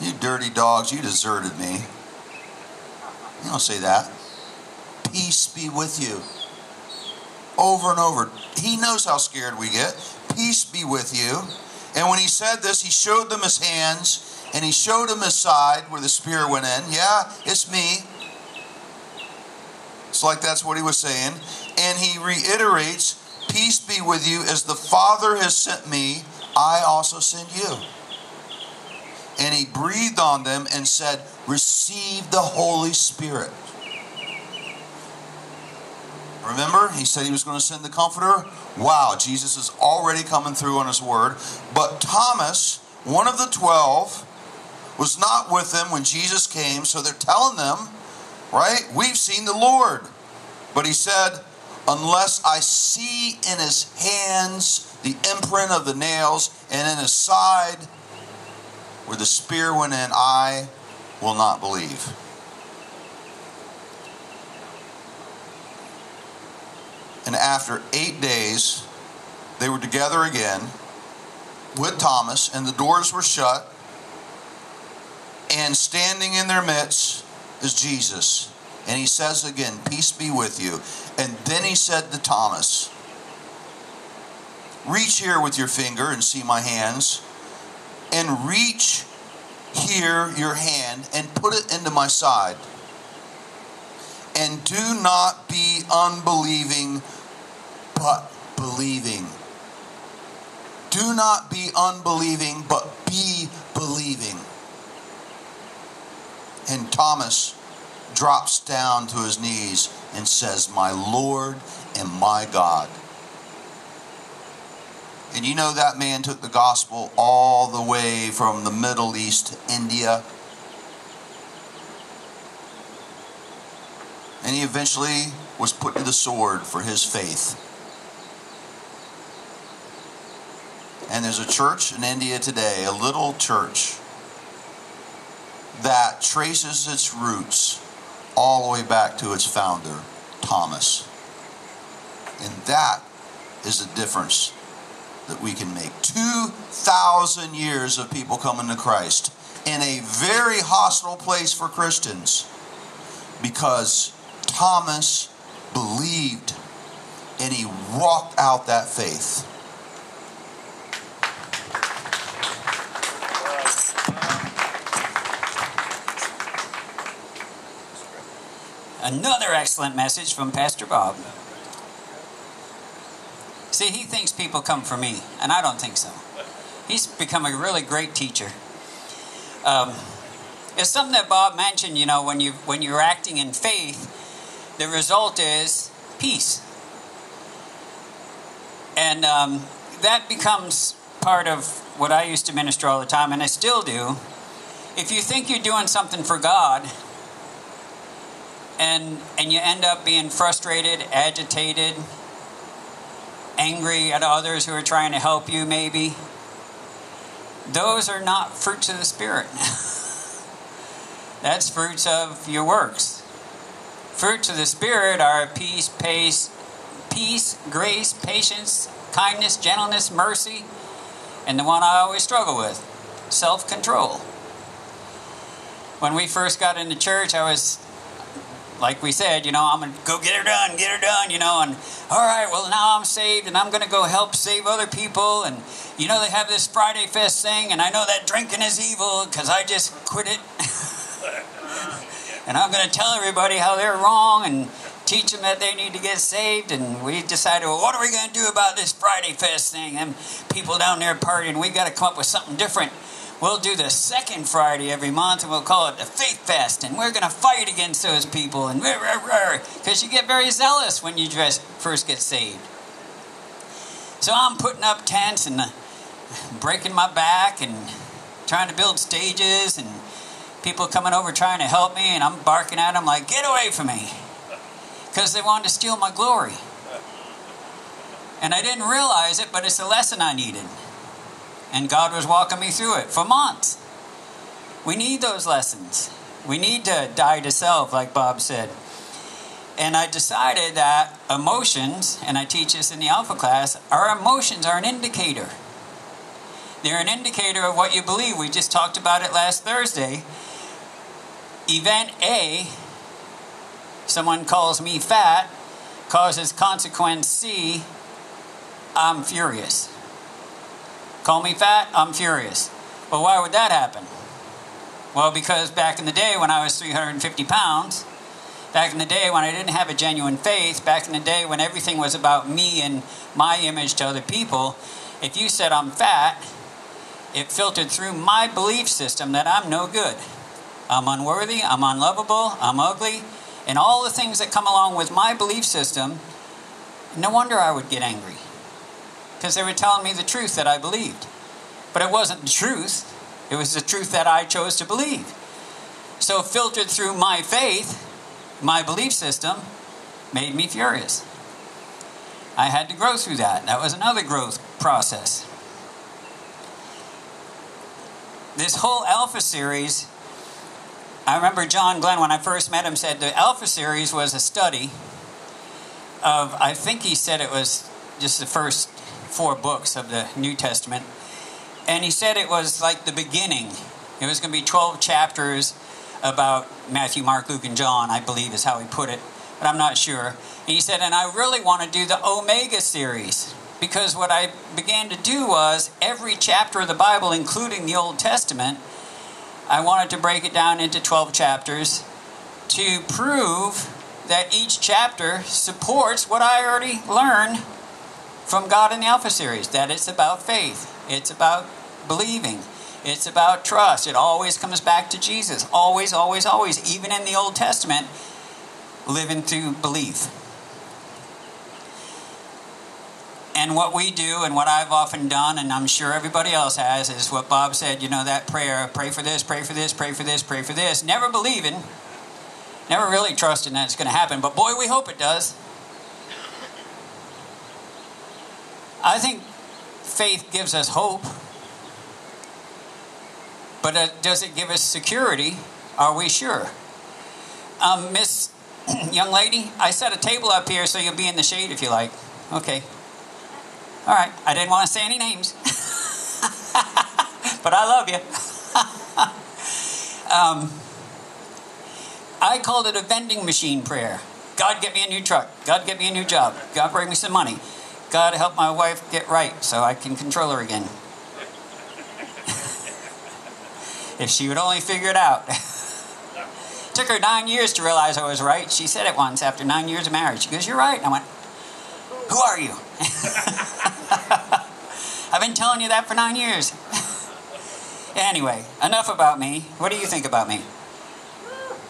You dirty dogs, you deserted me. You don't say that. Peace be with you. Over and over. He knows how scared we get. Peace be with you. And when he said this, he showed them his hands and he showed them his side where the spear went in. Yeah, it's me. It's like that's what he was saying. And he reiterates, Peace be with you. As the Father has sent me, I also send you and he breathed on them and said, Receive the Holy Spirit. Remember, he said he was going to send the Comforter? Wow, Jesus is already coming through on his word. But Thomas, one of the twelve, was not with them when Jesus came, so they're telling them, right? We've seen the Lord. But he said, Unless I see in his hands the imprint of the nails and in his side where the spear went in, I will not believe. And after eight days, they were together again with Thomas, and the doors were shut. And standing in their midst is Jesus. And he says again, Peace be with you. And then he said to Thomas, Reach here with your finger and see my hands, and reach here your hand and put it into my side. And do not be unbelieving, but believing. Do not be unbelieving, but be believing. And Thomas drops down to his knees and says, My Lord and my God. And you know that man took the gospel all the way from the Middle East to India. And he eventually was put to the sword for his faith. And there's a church in India today, a little church, that traces its roots all the way back to its founder, Thomas. And that is the difference that we can make. 2,000 years of people coming to Christ in a very hostile place for Christians because Thomas believed and he walked out that faith. Another excellent message from Pastor Bob. See, he thinks people come for me, and I don't think so. He's become a really great teacher. Um, it's something that Bob mentioned. You know, when you when you're acting in faith, the result is peace, and um, that becomes part of what I used to minister all the time, and I still do. If you think you're doing something for God, and and you end up being frustrated, agitated, angry at others who are trying to help you maybe. Those are not fruits of the spirit. That's fruits of your works. Fruits of the spirit are peace pace peace grace patience kindness gentleness mercy and the one i always struggle with self-control. When we first got into church i was like we said, you know, I'm going to go get her done, get her done, you know, and all right, well, now I'm saved and I'm going to go help save other people. And, you know, they have this Friday Fest thing, and I know that drinking is evil because I just quit it. and I'm going to tell everybody how they're wrong and teach them that they need to get saved. And we decided, well, what are we going to do about this Friday Fest thing? And people down there partying, we've got to come up with something different we'll do the second Friday every month, and we'll call it the Faith Fest, and we're going to fight against those people, and because you get very zealous when you just first get saved. So I'm putting up tents and uh, breaking my back and trying to build stages, and people coming over trying to help me, and I'm barking at them like, "Get away from me!" Because they wanted to steal my glory. And I didn't realize it, but it's a lesson I needed. And God was walking me through it for months. We need those lessons. We need to die to self, like Bob said. And I decided that emotions, and I teach this in the Alpha class, our emotions are an indicator. They're an indicator of what you believe. We just talked about it last Thursday. Event A, someone calls me fat, causes consequence C, I'm furious. Call me fat, I'm furious. Well, why would that happen? Well, because back in the day when I was 350 pounds, back in the day when I didn't have a genuine faith, back in the day when everything was about me and my image to other people, if you said I'm fat, it filtered through my belief system that I'm no good. I'm unworthy, I'm unlovable, I'm ugly, and all the things that come along with my belief system. No wonder I would get angry because they were telling me the truth that I believed. But it wasn't the truth. It was the truth that I chose to believe. So, filtered through my faith, my belief system made me furious. I had to grow through that. That was another growth process. This whole Alpha series, I remember John Glenn, when I first met him, said the Alpha series was a study of, I think he said it was just the first four books of the New Testament. And he said it was like the beginning. It was going to be 12 chapters about Matthew, Mark, Luke, and John, I believe is how he put it, but I'm not sure. And he said, and I really want to do the Omega series because what I began to do was every chapter of the Bible, including the Old Testament, I wanted to break it down into 12 chapters to prove that each chapter supports what I already learned from God in the Alpha series that it's about faith, it's about believing, it's about trust. It always comes back to Jesus. Always, always, always. Even in the Old Testament, living through belief. And what we do, and what I've often done, and I'm sure everybody else has, is what Bob said you know, that prayer pray for this, pray for this, pray for this, pray for this. Never believing, never really trusting that it's going to happen, but boy, we hope it does. I think faith gives us hope. But uh, does it give us security? Are we sure? Um, Miss Young Lady, I set a table up here so you'll be in the shade if you like. Okay. All right. I didn't want to say any names. but I love you. um, I called it a vending machine prayer. God, get me a new truck. God, get me a new job. God, bring me some money. God, help my wife get right so I can control her again. if she would only figure it out. Took her nine years to realize I was right. She said it once after nine years of marriage. She goes, You're right. And I went, Who are you? I've been telling you that for nine years. anyway, enough about me. What do you think about me?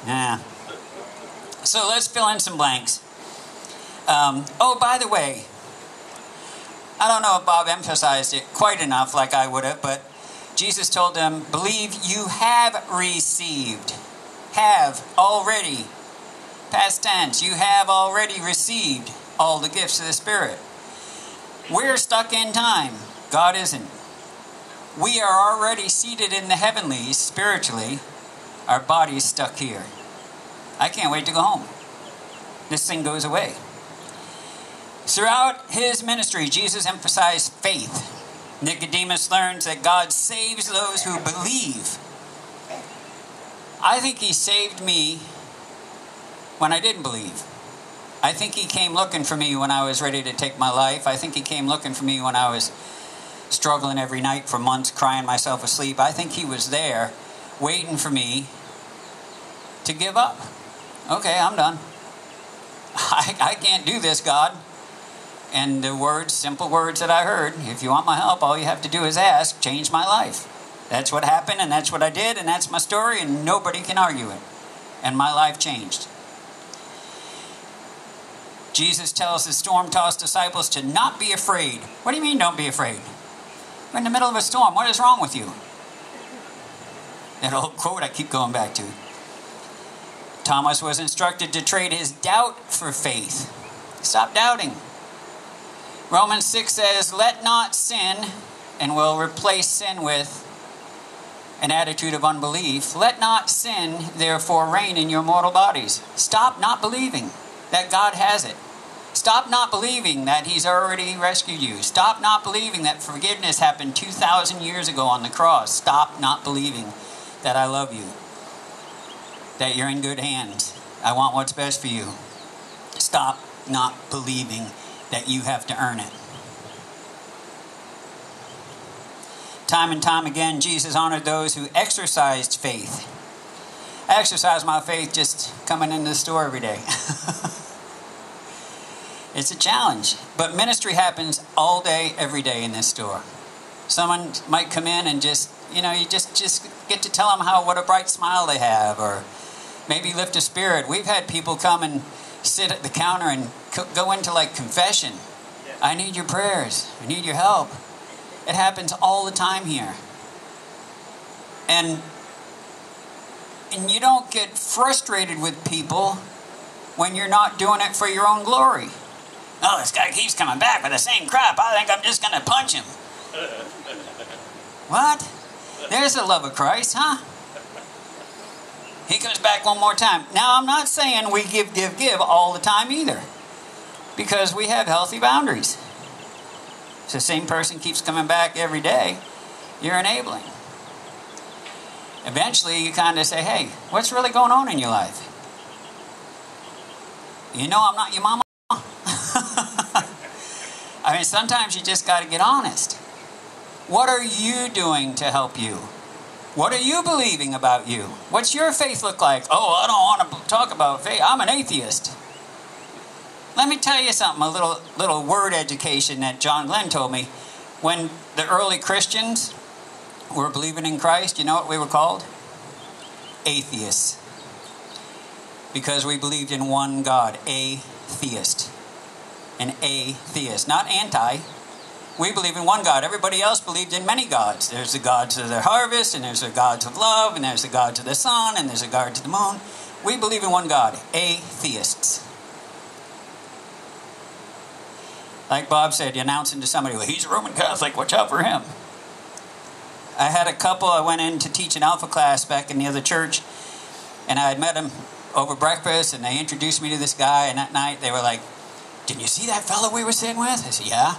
Yeah. So let's fill in some blanks. Um, oh, by the way, I don't know if Bob emphasized it quite enough like I would have, but Jesus told them, Believe you have received. Have already. Past tense. You have already received all the gifts of the Spirit. We're stuck in time. God isn't. We are already seated in the heavenlies spiritually. Our body's stuck here. I can't wait to go home. This thing goes away. Throughout his ministry, Jesus emphasized faith. Nicodemus learns that God saves those who believe. I think he saved me when I didn't believe. I think he came looking for me when I was ready to take my life. I think he came looking for me when I was struggling every night for months, crying myself asleep. I think he was there waiting for me to give up. Okay, I'm done. I, I can't do this, God. And the words, simple words that I heard, if you want my help, all you have to do is ask, change my life. That's what happened, and that's what I did, and that's my story, and nobody can argue it. And my life changed. Jesus tells his storm tossed disciples to not be afraid. What do you mean, don't be afraid? We're in the middle of a storm. What is wrong with you? That old quote I keep going back to. Thomas was instructed to trade his doubt for faith. Stop doubting. Romans 6 says, Let not sin, and we'll replace sin with an attitude of unbelief. Let not sin, therefore, reign in your mortal bodies. Stop not believing that God has it. Stop not believing that He's already rescued you. Stop not believing that forgiveness happened 2,000 years ago on the cross. Stop not believing that I love you, that you're in good hands. I want what's best for you. Stop not believing that you have to earn it. Time and time again, Jesus honored those who exercised faith. I exercise my faith just coming into the store every day. it's a challenge, but ministry happens all day, every day in this store. Someone might come in and just, you know, you just just get to tell them how what a bright smile they have, or maybe lift a spirit. We've had people come and sit at the counter and go into like confession. I need your prayers. I need your help. It happens all the time here. And and you don't get frustrated with people when you're not doing it for your own glory. Oh, this guy keeps coming back with the same crap. I think I'm just going to punch him. what? There's the love of Christ, huh? He comes back one more time. Now, I'm not saying we give, give, give all the time either, because we have healthy boundaries. If the same person keeps coming back every day, you're enabling. Eventually, you kind of say, hey, what's really going on in your life? You know, I'm not your mama. I mean, sometimes you just got to get honest. What are you doing to help you? What are you believing about you? What's your faith look like? Oh, I don't want to talk about faith. I'm an atheist. Let me tell you something, a little little word education that John Glenn told me. When the early Christians were believing in Christ, you know what we were called? Atheists. Because we believed in one God, atheist. An atheist, not anti. We believe in one God. Everybody else believed in many gods. There's the gods of the harvest, and there's the gods of love, and there's the gods of the sun, and there's the gods of the moon. We believe in one God, atheists. Like Bob said, you announcing to somebody, well, he's a Roman Catholic, watch out for him. I had a couple, I went in to teach an alpha class back in the other church, and I had met them over breakfast, and they introduced me to this guy, and that night they were like, didn't you see that fellow we were sitting with? I said, Yeah.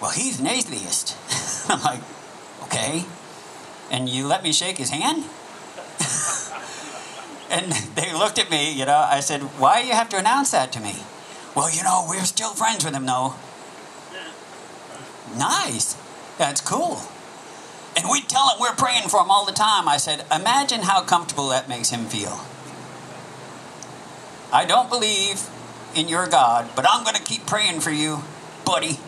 Well, he's an atheist. I'm like, Okay. And you let me shake his hand? and they looked at me, you know, I said, Why do you have to announce that to me? Well, you know, we're still friends with him, though. Nice. That's cool. And we tell him we're praying for him all the time. I said, imagine how comfortable that makes him feel. I don't believe in your God, but I'm going to keep praying for you, buddy.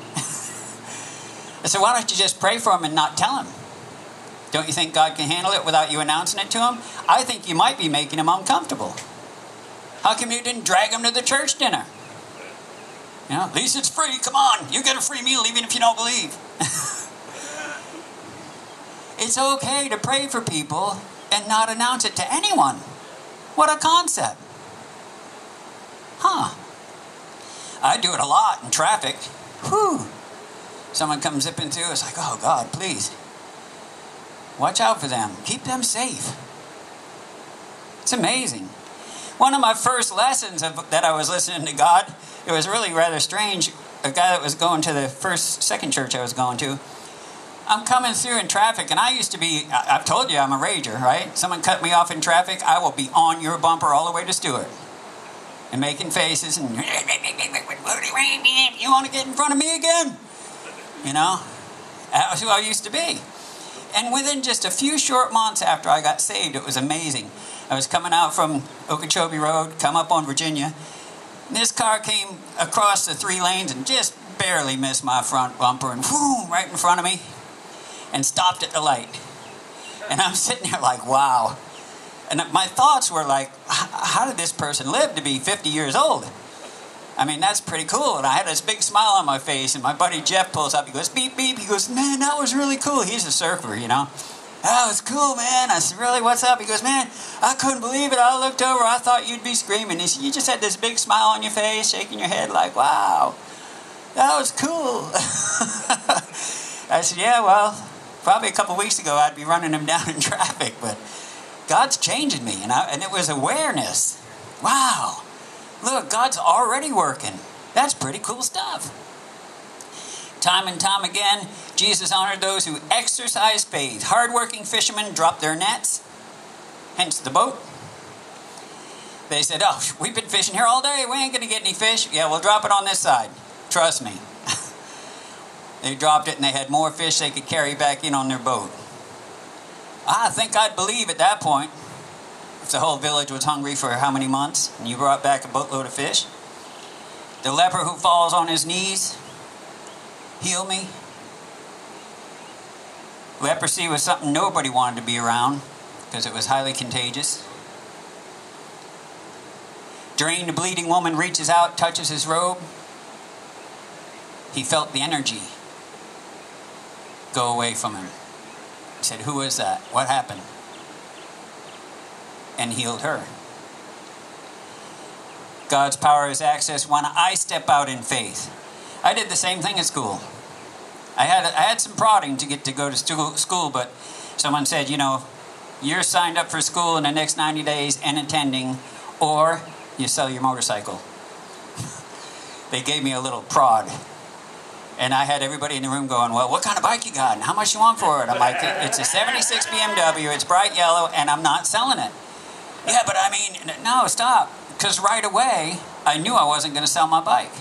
I said, why don't you just pray for him and not tell him? Don't you think God can handle it without you announcing it to him? I think you might be making him uncomfortable. How come you didn't drag him to the church dinner? You know, at least it's free. Come on, you get a free meal even if you don't believe. it's okay to pray for people and not announce it to anyone. What a concept. Huh. I do it a lot in traffic. Whew. Someone comes zipping through, it's like, oh God, please. Watch out for them. Keep them safe. It's amazing. One of my first lessons of, that I was listening to God, it was really rather strange. A guy that was going to the first, second church I was going to, I'm coming through in traffic, and I used to be, I- I've told you I'm a rager, right? Someone cut me off in traffic, I will be on your bumper all the way to Stuart. And making faces and, you want to get in front of me again? You know? Who I used to be. And within just a few short months after I got saved, it was amazing. I was coming out from Okeechobee Road, come up on Virginia. This car came across the three lanes and just barely missed my front bumper and whoom, right in front of me and stopped at the light. And I'm sitting there like, wow. And my thoughts were like, how did this person live to be 50 years old? I mean, that's pretty cool. And I had this big smile on my face. And my buddy Jeff pulls up. He goes, beep, beep. He goes, man, that was really cool. He's a surfer, you know. Oh, it's cool, man. I said, really, what's up? He goes, man, I couldn't believe it. I looked over. I thought you'd be screaming. He said, you just had this big smile on your face, shaking your head like, wow, that was cool. I said, yeah, well, probably a couple weeks ago I'd be running him down in traffic, but God's changing me. And, I, and it was awareness. Wow. Look, God's already working. That's pretty cool stuff. Time and time again, Jesus honored those who exercise faith. Hardworking fishermen dropped their nets, hence the boat. They said, Oh, we've been fishing here all day. We ain't going to get any fish. Yeah, we'll drop it on this side. Trust me. they dropped it and they had more fish they could carry back in on their boat. I think I'd believe at that point the whole village was hungry for how many months and you brought back a boatload of fish. The leper who falls on his knees, heal me. Leprosy was something nobody wanted to be around because it was highly contagious. Drained, bleeding woman reaches out, touches his robe. He felt the energy go away from him. He said, Who is that? What happened? And healed her. God's power is accessed when I step out in faith. I did the same thing at school. I had I had some prodding to get to go to school, but someone said, you know, you're signed up for school in the next 90 days and attending, or you sell your motorcycle. they gave me a little prod. And I had everybody in the room going, Well, what kind of bike you got? And how much you want for it? I'm like, It's a 76 BMW, it's bright yellow, and I'm not selling it. Yeah, but I mean, no, stop. Because right away, I knew I wasn't going to sell my bike.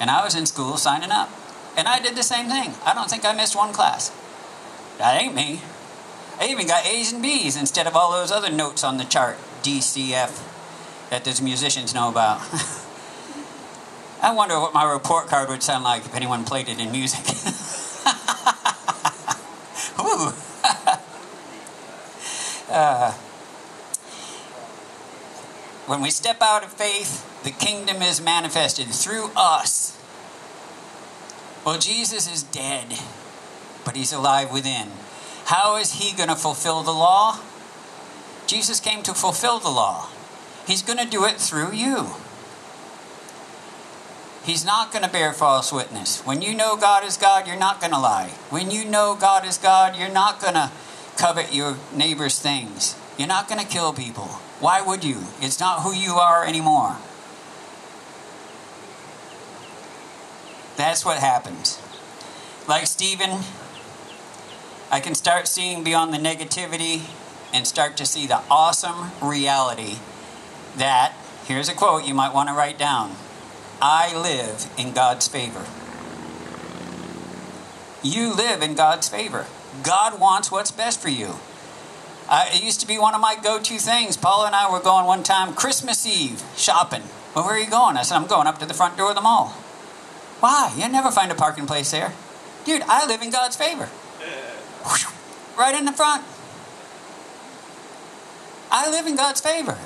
And I was in school signing up. And I did the same thing. I don't think I missed one class. That ain't me. I even got A's and B's instead of all those other notes on the chart, D, C, F, that those musicians know about. I wonder what my report card would sound like if anyone played it in music. Ooh. uh, when we step out of faith, the kingdom is manifested through us. Well, Jesus is dead, but he's alive within. How is he going to fulfill the law? Jesus came to fulfill the law. He's going to do it through you. He's not going to bear false witness. When you know God is God, you're not going to lie. When you know God is God, you're not going to covet your neighbor's things. You're not going to kill people. Why would you? It's not who you are anymore. That's what happens. Like Stephen, I can start seeing beyond the negativity and start to see the awesome reality that, here's a quote you might want to write down I live in God's favor. You live in God's favor. God wants what's best for you. I, it used to be one of my go to things. Paula and I were going one time Christmas Eve shopping. Well, where are you going? I said, I'm going up to the front door of the mall. Why? You never find a parking place there. Dude, I live in God's favor. Right in the front. I live in God's favor.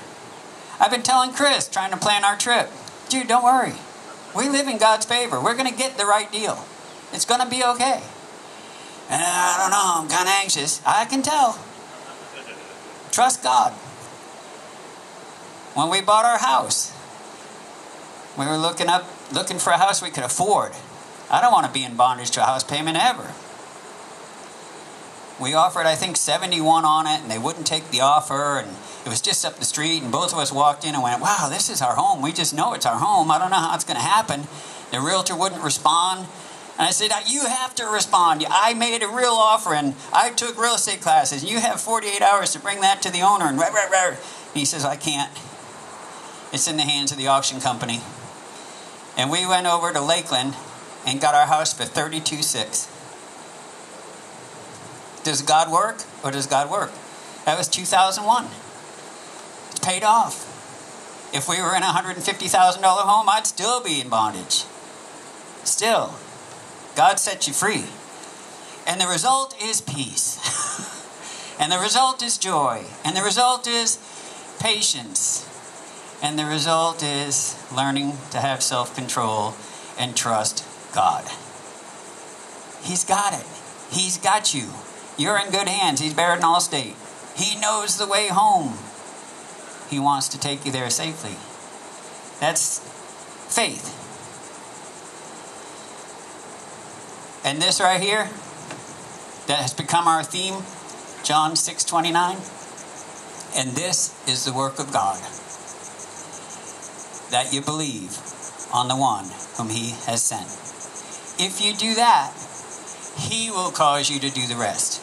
I've been telling Chris, trying to plan our trip, dude, don't worry. We live in God's favor. We're going to get the right deal. It's going to be okay. And I don't know, I'm kind of anxious. I can tell. Trust God. When we bought our house, we were looking up, looking for a house we could afford. I don't want to be in bondage to a house payment ever. We offered, I think, 71 on it, and they wouldn't take the offer, and it was just up the street, and both of us walked in and went, wow, this is our home. We just know it's our home. I don't know how it's going to happen. The realtor wouldn't respond. And I said, You have to respond. I made a real offer and I took real estate classes. You have 48 hours to bring that to the owner. And, rah, rah, rah. and he says, I can't. It's in the hands of the auction company. And we went over to Lakeland and got our house for 32.6. Does God work or does God work? That was 2001. It's paid off. If we were in a $150,000 home, I'd still be in bondage. Still. God set you free. And the result is peace. and the result is joy. And the result is patience. And the result is learning to have self control and trust God. He's got it. He's got you. You're in good hands. He's Barrett Allstate. He knows the way home. He wants to take you there safely. That's faith. And this right here, that has become our theme, John 6:29. And this is the work of God. That you believe on the one whom he has sent. If you do that, he will cause you to do the rest.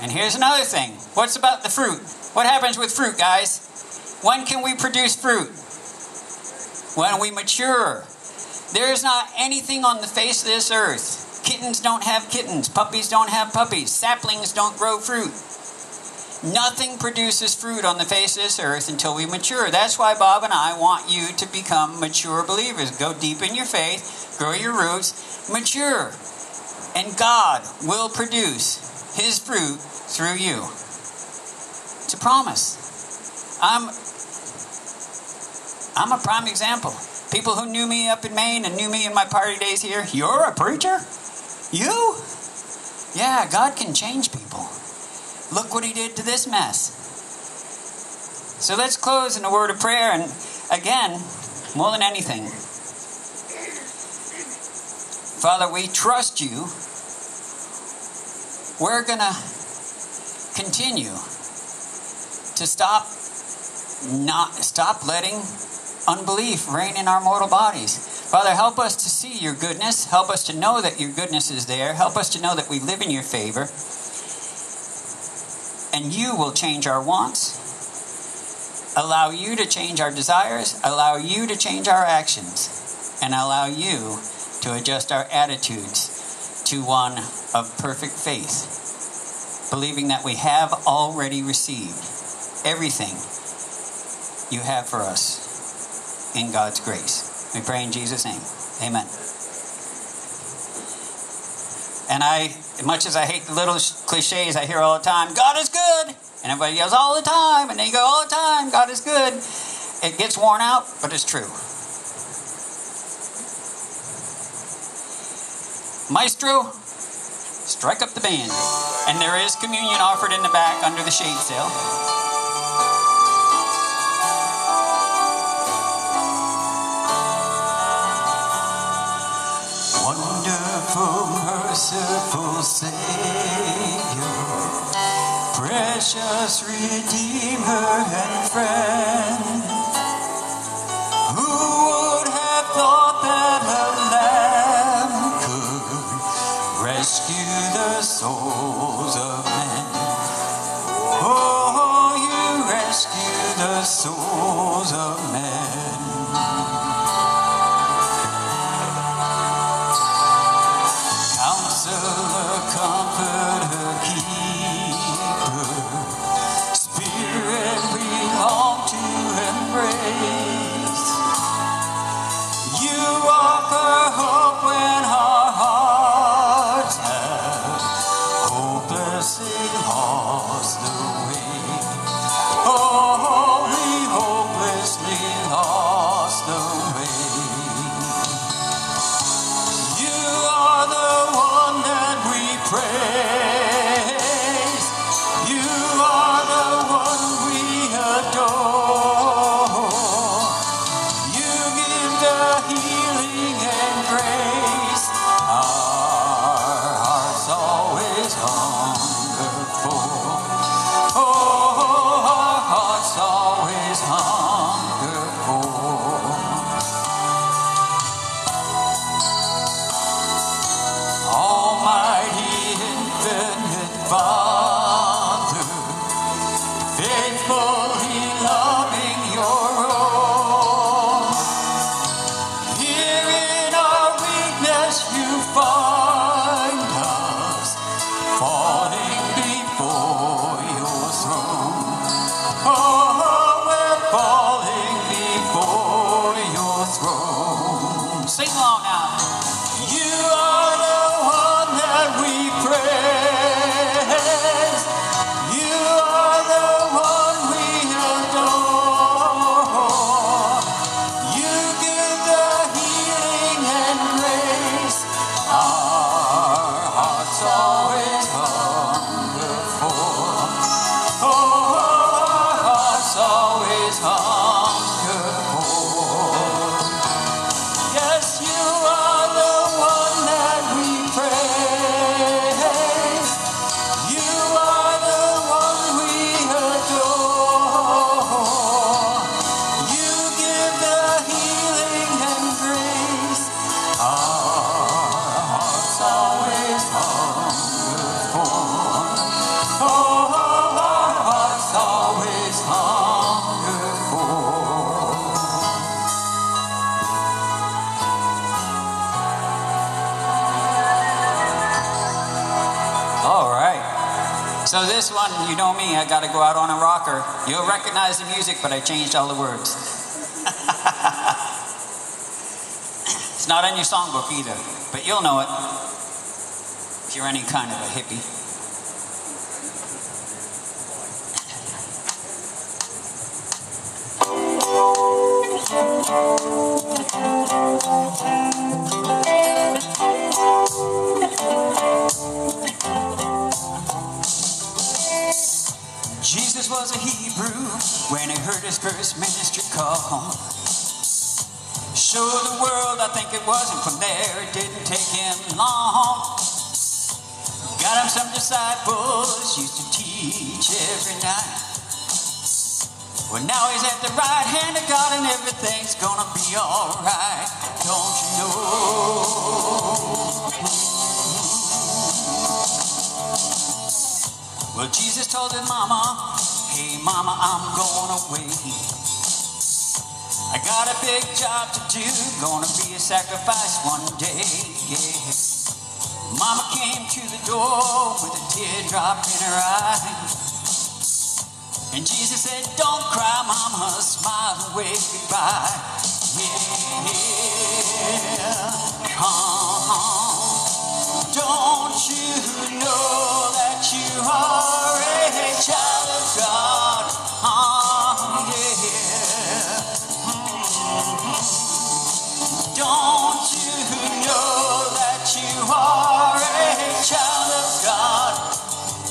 And here's another thing. What's about the fruit? What happens with fruit, guys? When can we produce fruit? When we mature. There is not anything on the face of this earth. Kittens don't have kittens. Puppies don't have puppies. Saplings don't grow fruit. Nothing produces fruit on the face of this earth until we mature. That's why Bob and I want you to become mature believers. Go deep in your faith, grow your roots, mature. And God will produce His fruit through you. It's a promise. I'm, I'm a prime example. People who knew me up in Maine and knew me in my party days here, you're a preacher? You? Yeah, God can change people. look what he did to this mess. So let's close in a word of prayer. And again, more than anything, Father, we trust you. We're going to continue to stop not stop letting unbelief reign in our mortal bodies. Father, help us to see your goodness. Help us to know that your goodness is there. Help us to know that we live in your favor. And you will change our wants, allow you to change our desires, allow you to change our actions, and allow you to adjust our attitudes to one of perfect faith, believing that we have already received everything you have for us in God's grace. We pray in Jesus' name. Amen. And I, much as I hate the little cliches I hear all the time, God is good. And everybody yells all the time, and they go all the time, God is good. It gets worn out, but it's true. Maestro, strike up the band. And there is communion offered in the back under the shade sail. Merciful Savior, precious Redeemer and friend. Faithfully loving you know me, I got to go out on a rocker. You'll recognize the music, but I changed all the words. it's not in your songbook either, but you'll know it if you're any kind of a hippie. Wasn't from there it didn't take him long. Got him some disciples, used to teach every night. Well, now he's at the right hand of God, and everything's gonna be alright. Don't you know? Well, Jesus told his mama, Hey, mama, I'm going away. I got a big job to do, gonna be sacrifice one day. Yeah. Mama came to the door with a teardrop in her eye. And Jesus said, Don't cry, mama, smile and wave goodbye. Yeah. Uh-huh. Don't you know that you are a child of God? Are a child of God?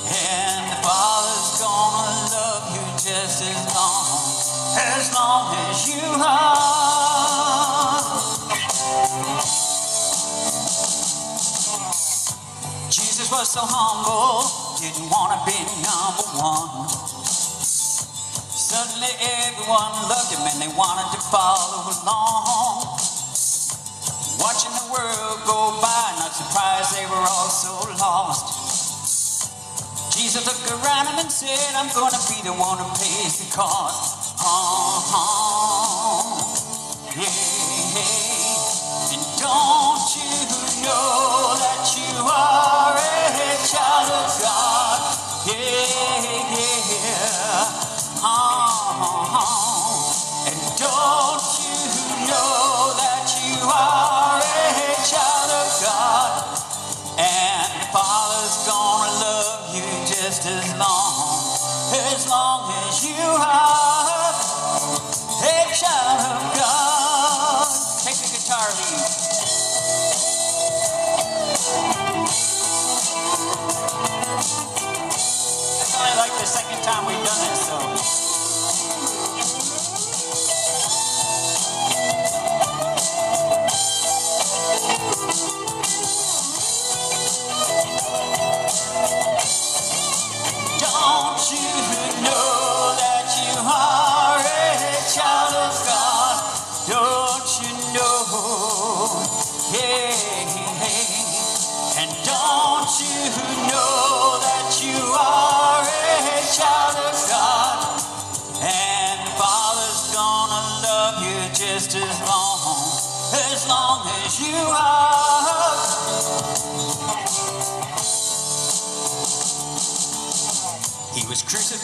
And the Father's gonna love you just as long, as long as you are. Jesus was so humble, didn't want to be number one. Suddenly everyone loved him and they wanted to follow along. Watching the world go by, not surprised they were all so lost. Jesus looked around him and said, I'm gonna be the one who pays the cost. Uh-huh. Yeah. And don't you know that you are a child of God? Yeah, yeah. Uh-huh. And don't you know that you are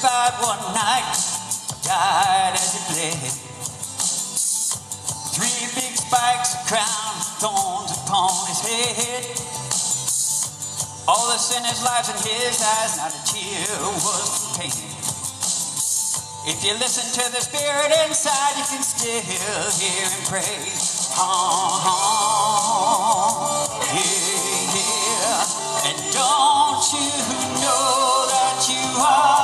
one night, died as he bled. Three big spikes, a crown of thorns upon his head. All the sinners' lives in his eyes, not a tear was pain. If you listen to the spirit inside, you can still hear him pray. Uh-huh. Yeah, yeah. And don't you know that you are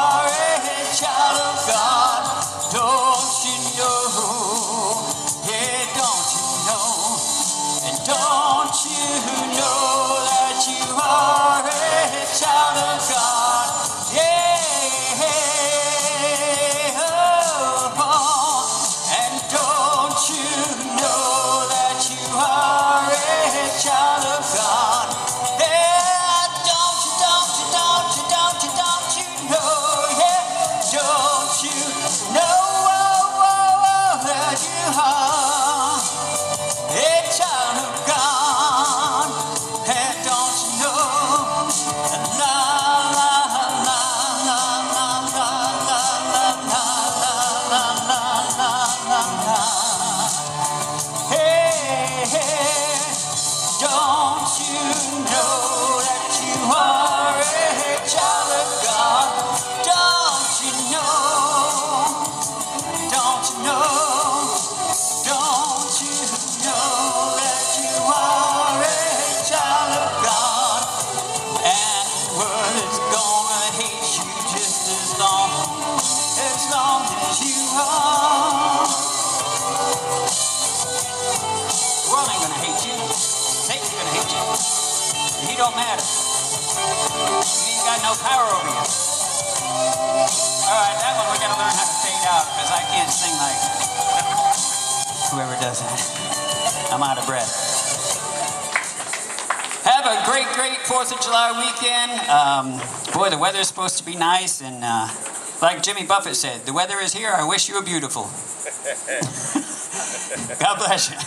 Fourth of July weekend. Um, boy, the weather is supposed to be nice, and uh, like Jimmy Buffett said, the weather is here. I wish you were beautiful. God bless you.